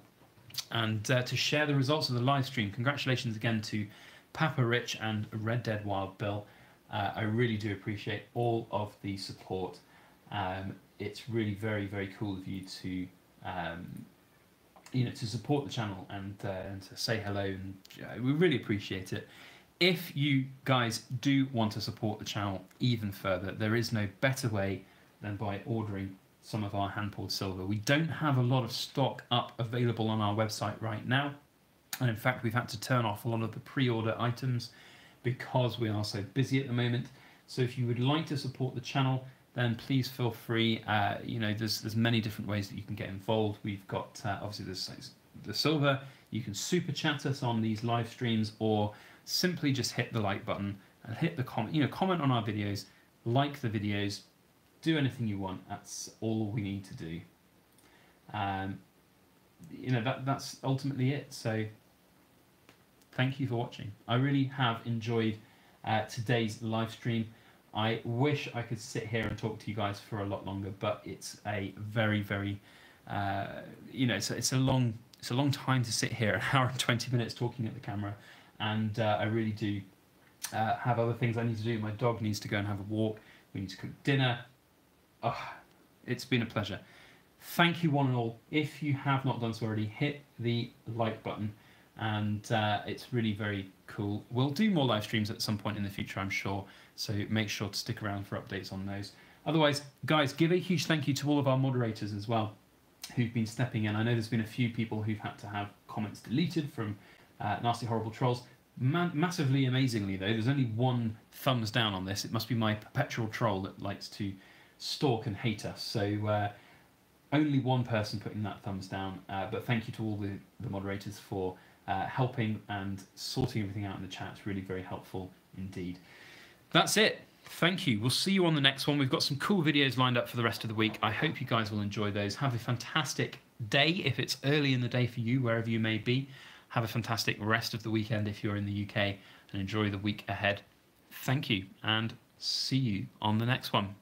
and uh, to share the results of the live stream. Congratulations again to Pappa Rich and Red Dead Wild Bill. Uh, I really do appreciate all of the support. Um, it's really very, very cool of you to um, you know to support the channel and uh, and to say hello and uh, we really appreciate it if you guys do want to support the channel even further there is no better way than by ordering some of our hand poured silver we don't have a lot of stock up available on our website right now and in fact we've had to turn off a lot of the pre-order items because we are so busy at the moment so if you would like to support the channel then please feel free. Uh, you know, there's there's many different ways that you can get involved. We've got uh, obviously there's the silver. You can super chat us on these live streams, or simply just hit the like button and hit the comment. You know, comment on our videos, like the videos, do anything you want. That's all we need to do. Um, you know that that's ultimately it. So thank you for watching. I really have enjoyed uh, today's live stream. I wish I could sit here and talk to you guys for a lot longer, but it's a very, very, uh, you know, it's a, it's a long, it's a long time to sit here, an hour and twenty minutes talking at the camera, and uh, I really do uh, have other things I need to do. My dog needs to go and have a walk. We need to cook dinner. Oh, it's been a pleasure. Thank you one and all. If you have not done so already, hit the like button, and uh, it's really very cool. We'll do more live streams at some point in the future, I'm sure. So make sure to stick around for updates on those. Otherwise, guys, give a huge thank you to all of our moderators as well who've been stepping in. I know there's been a few people who've had to have comments deleted from uh, Nasty Horrible Trolls. Ma- massively amazingly, though, there's only one thumbs down on this. It must be my perpetual troll that likes to stalk and hate us. So uh, only one person putting that thumbs down. Uh, but thank you to all the, the moderators for uh, helping and sorting everything out in the chat. It's really very helpful indeed. That's it. Thank you. We'll see you on the next one. We've got some cool videos lined up for the rest of the week. I hope you guys will enjoy those. Have a fantastic day if it's early in the day for you, wherever you may be. Have a fantastic rest of the weekend if you're in the UK and enjoy the week ahead. Thank you and see you on the next one.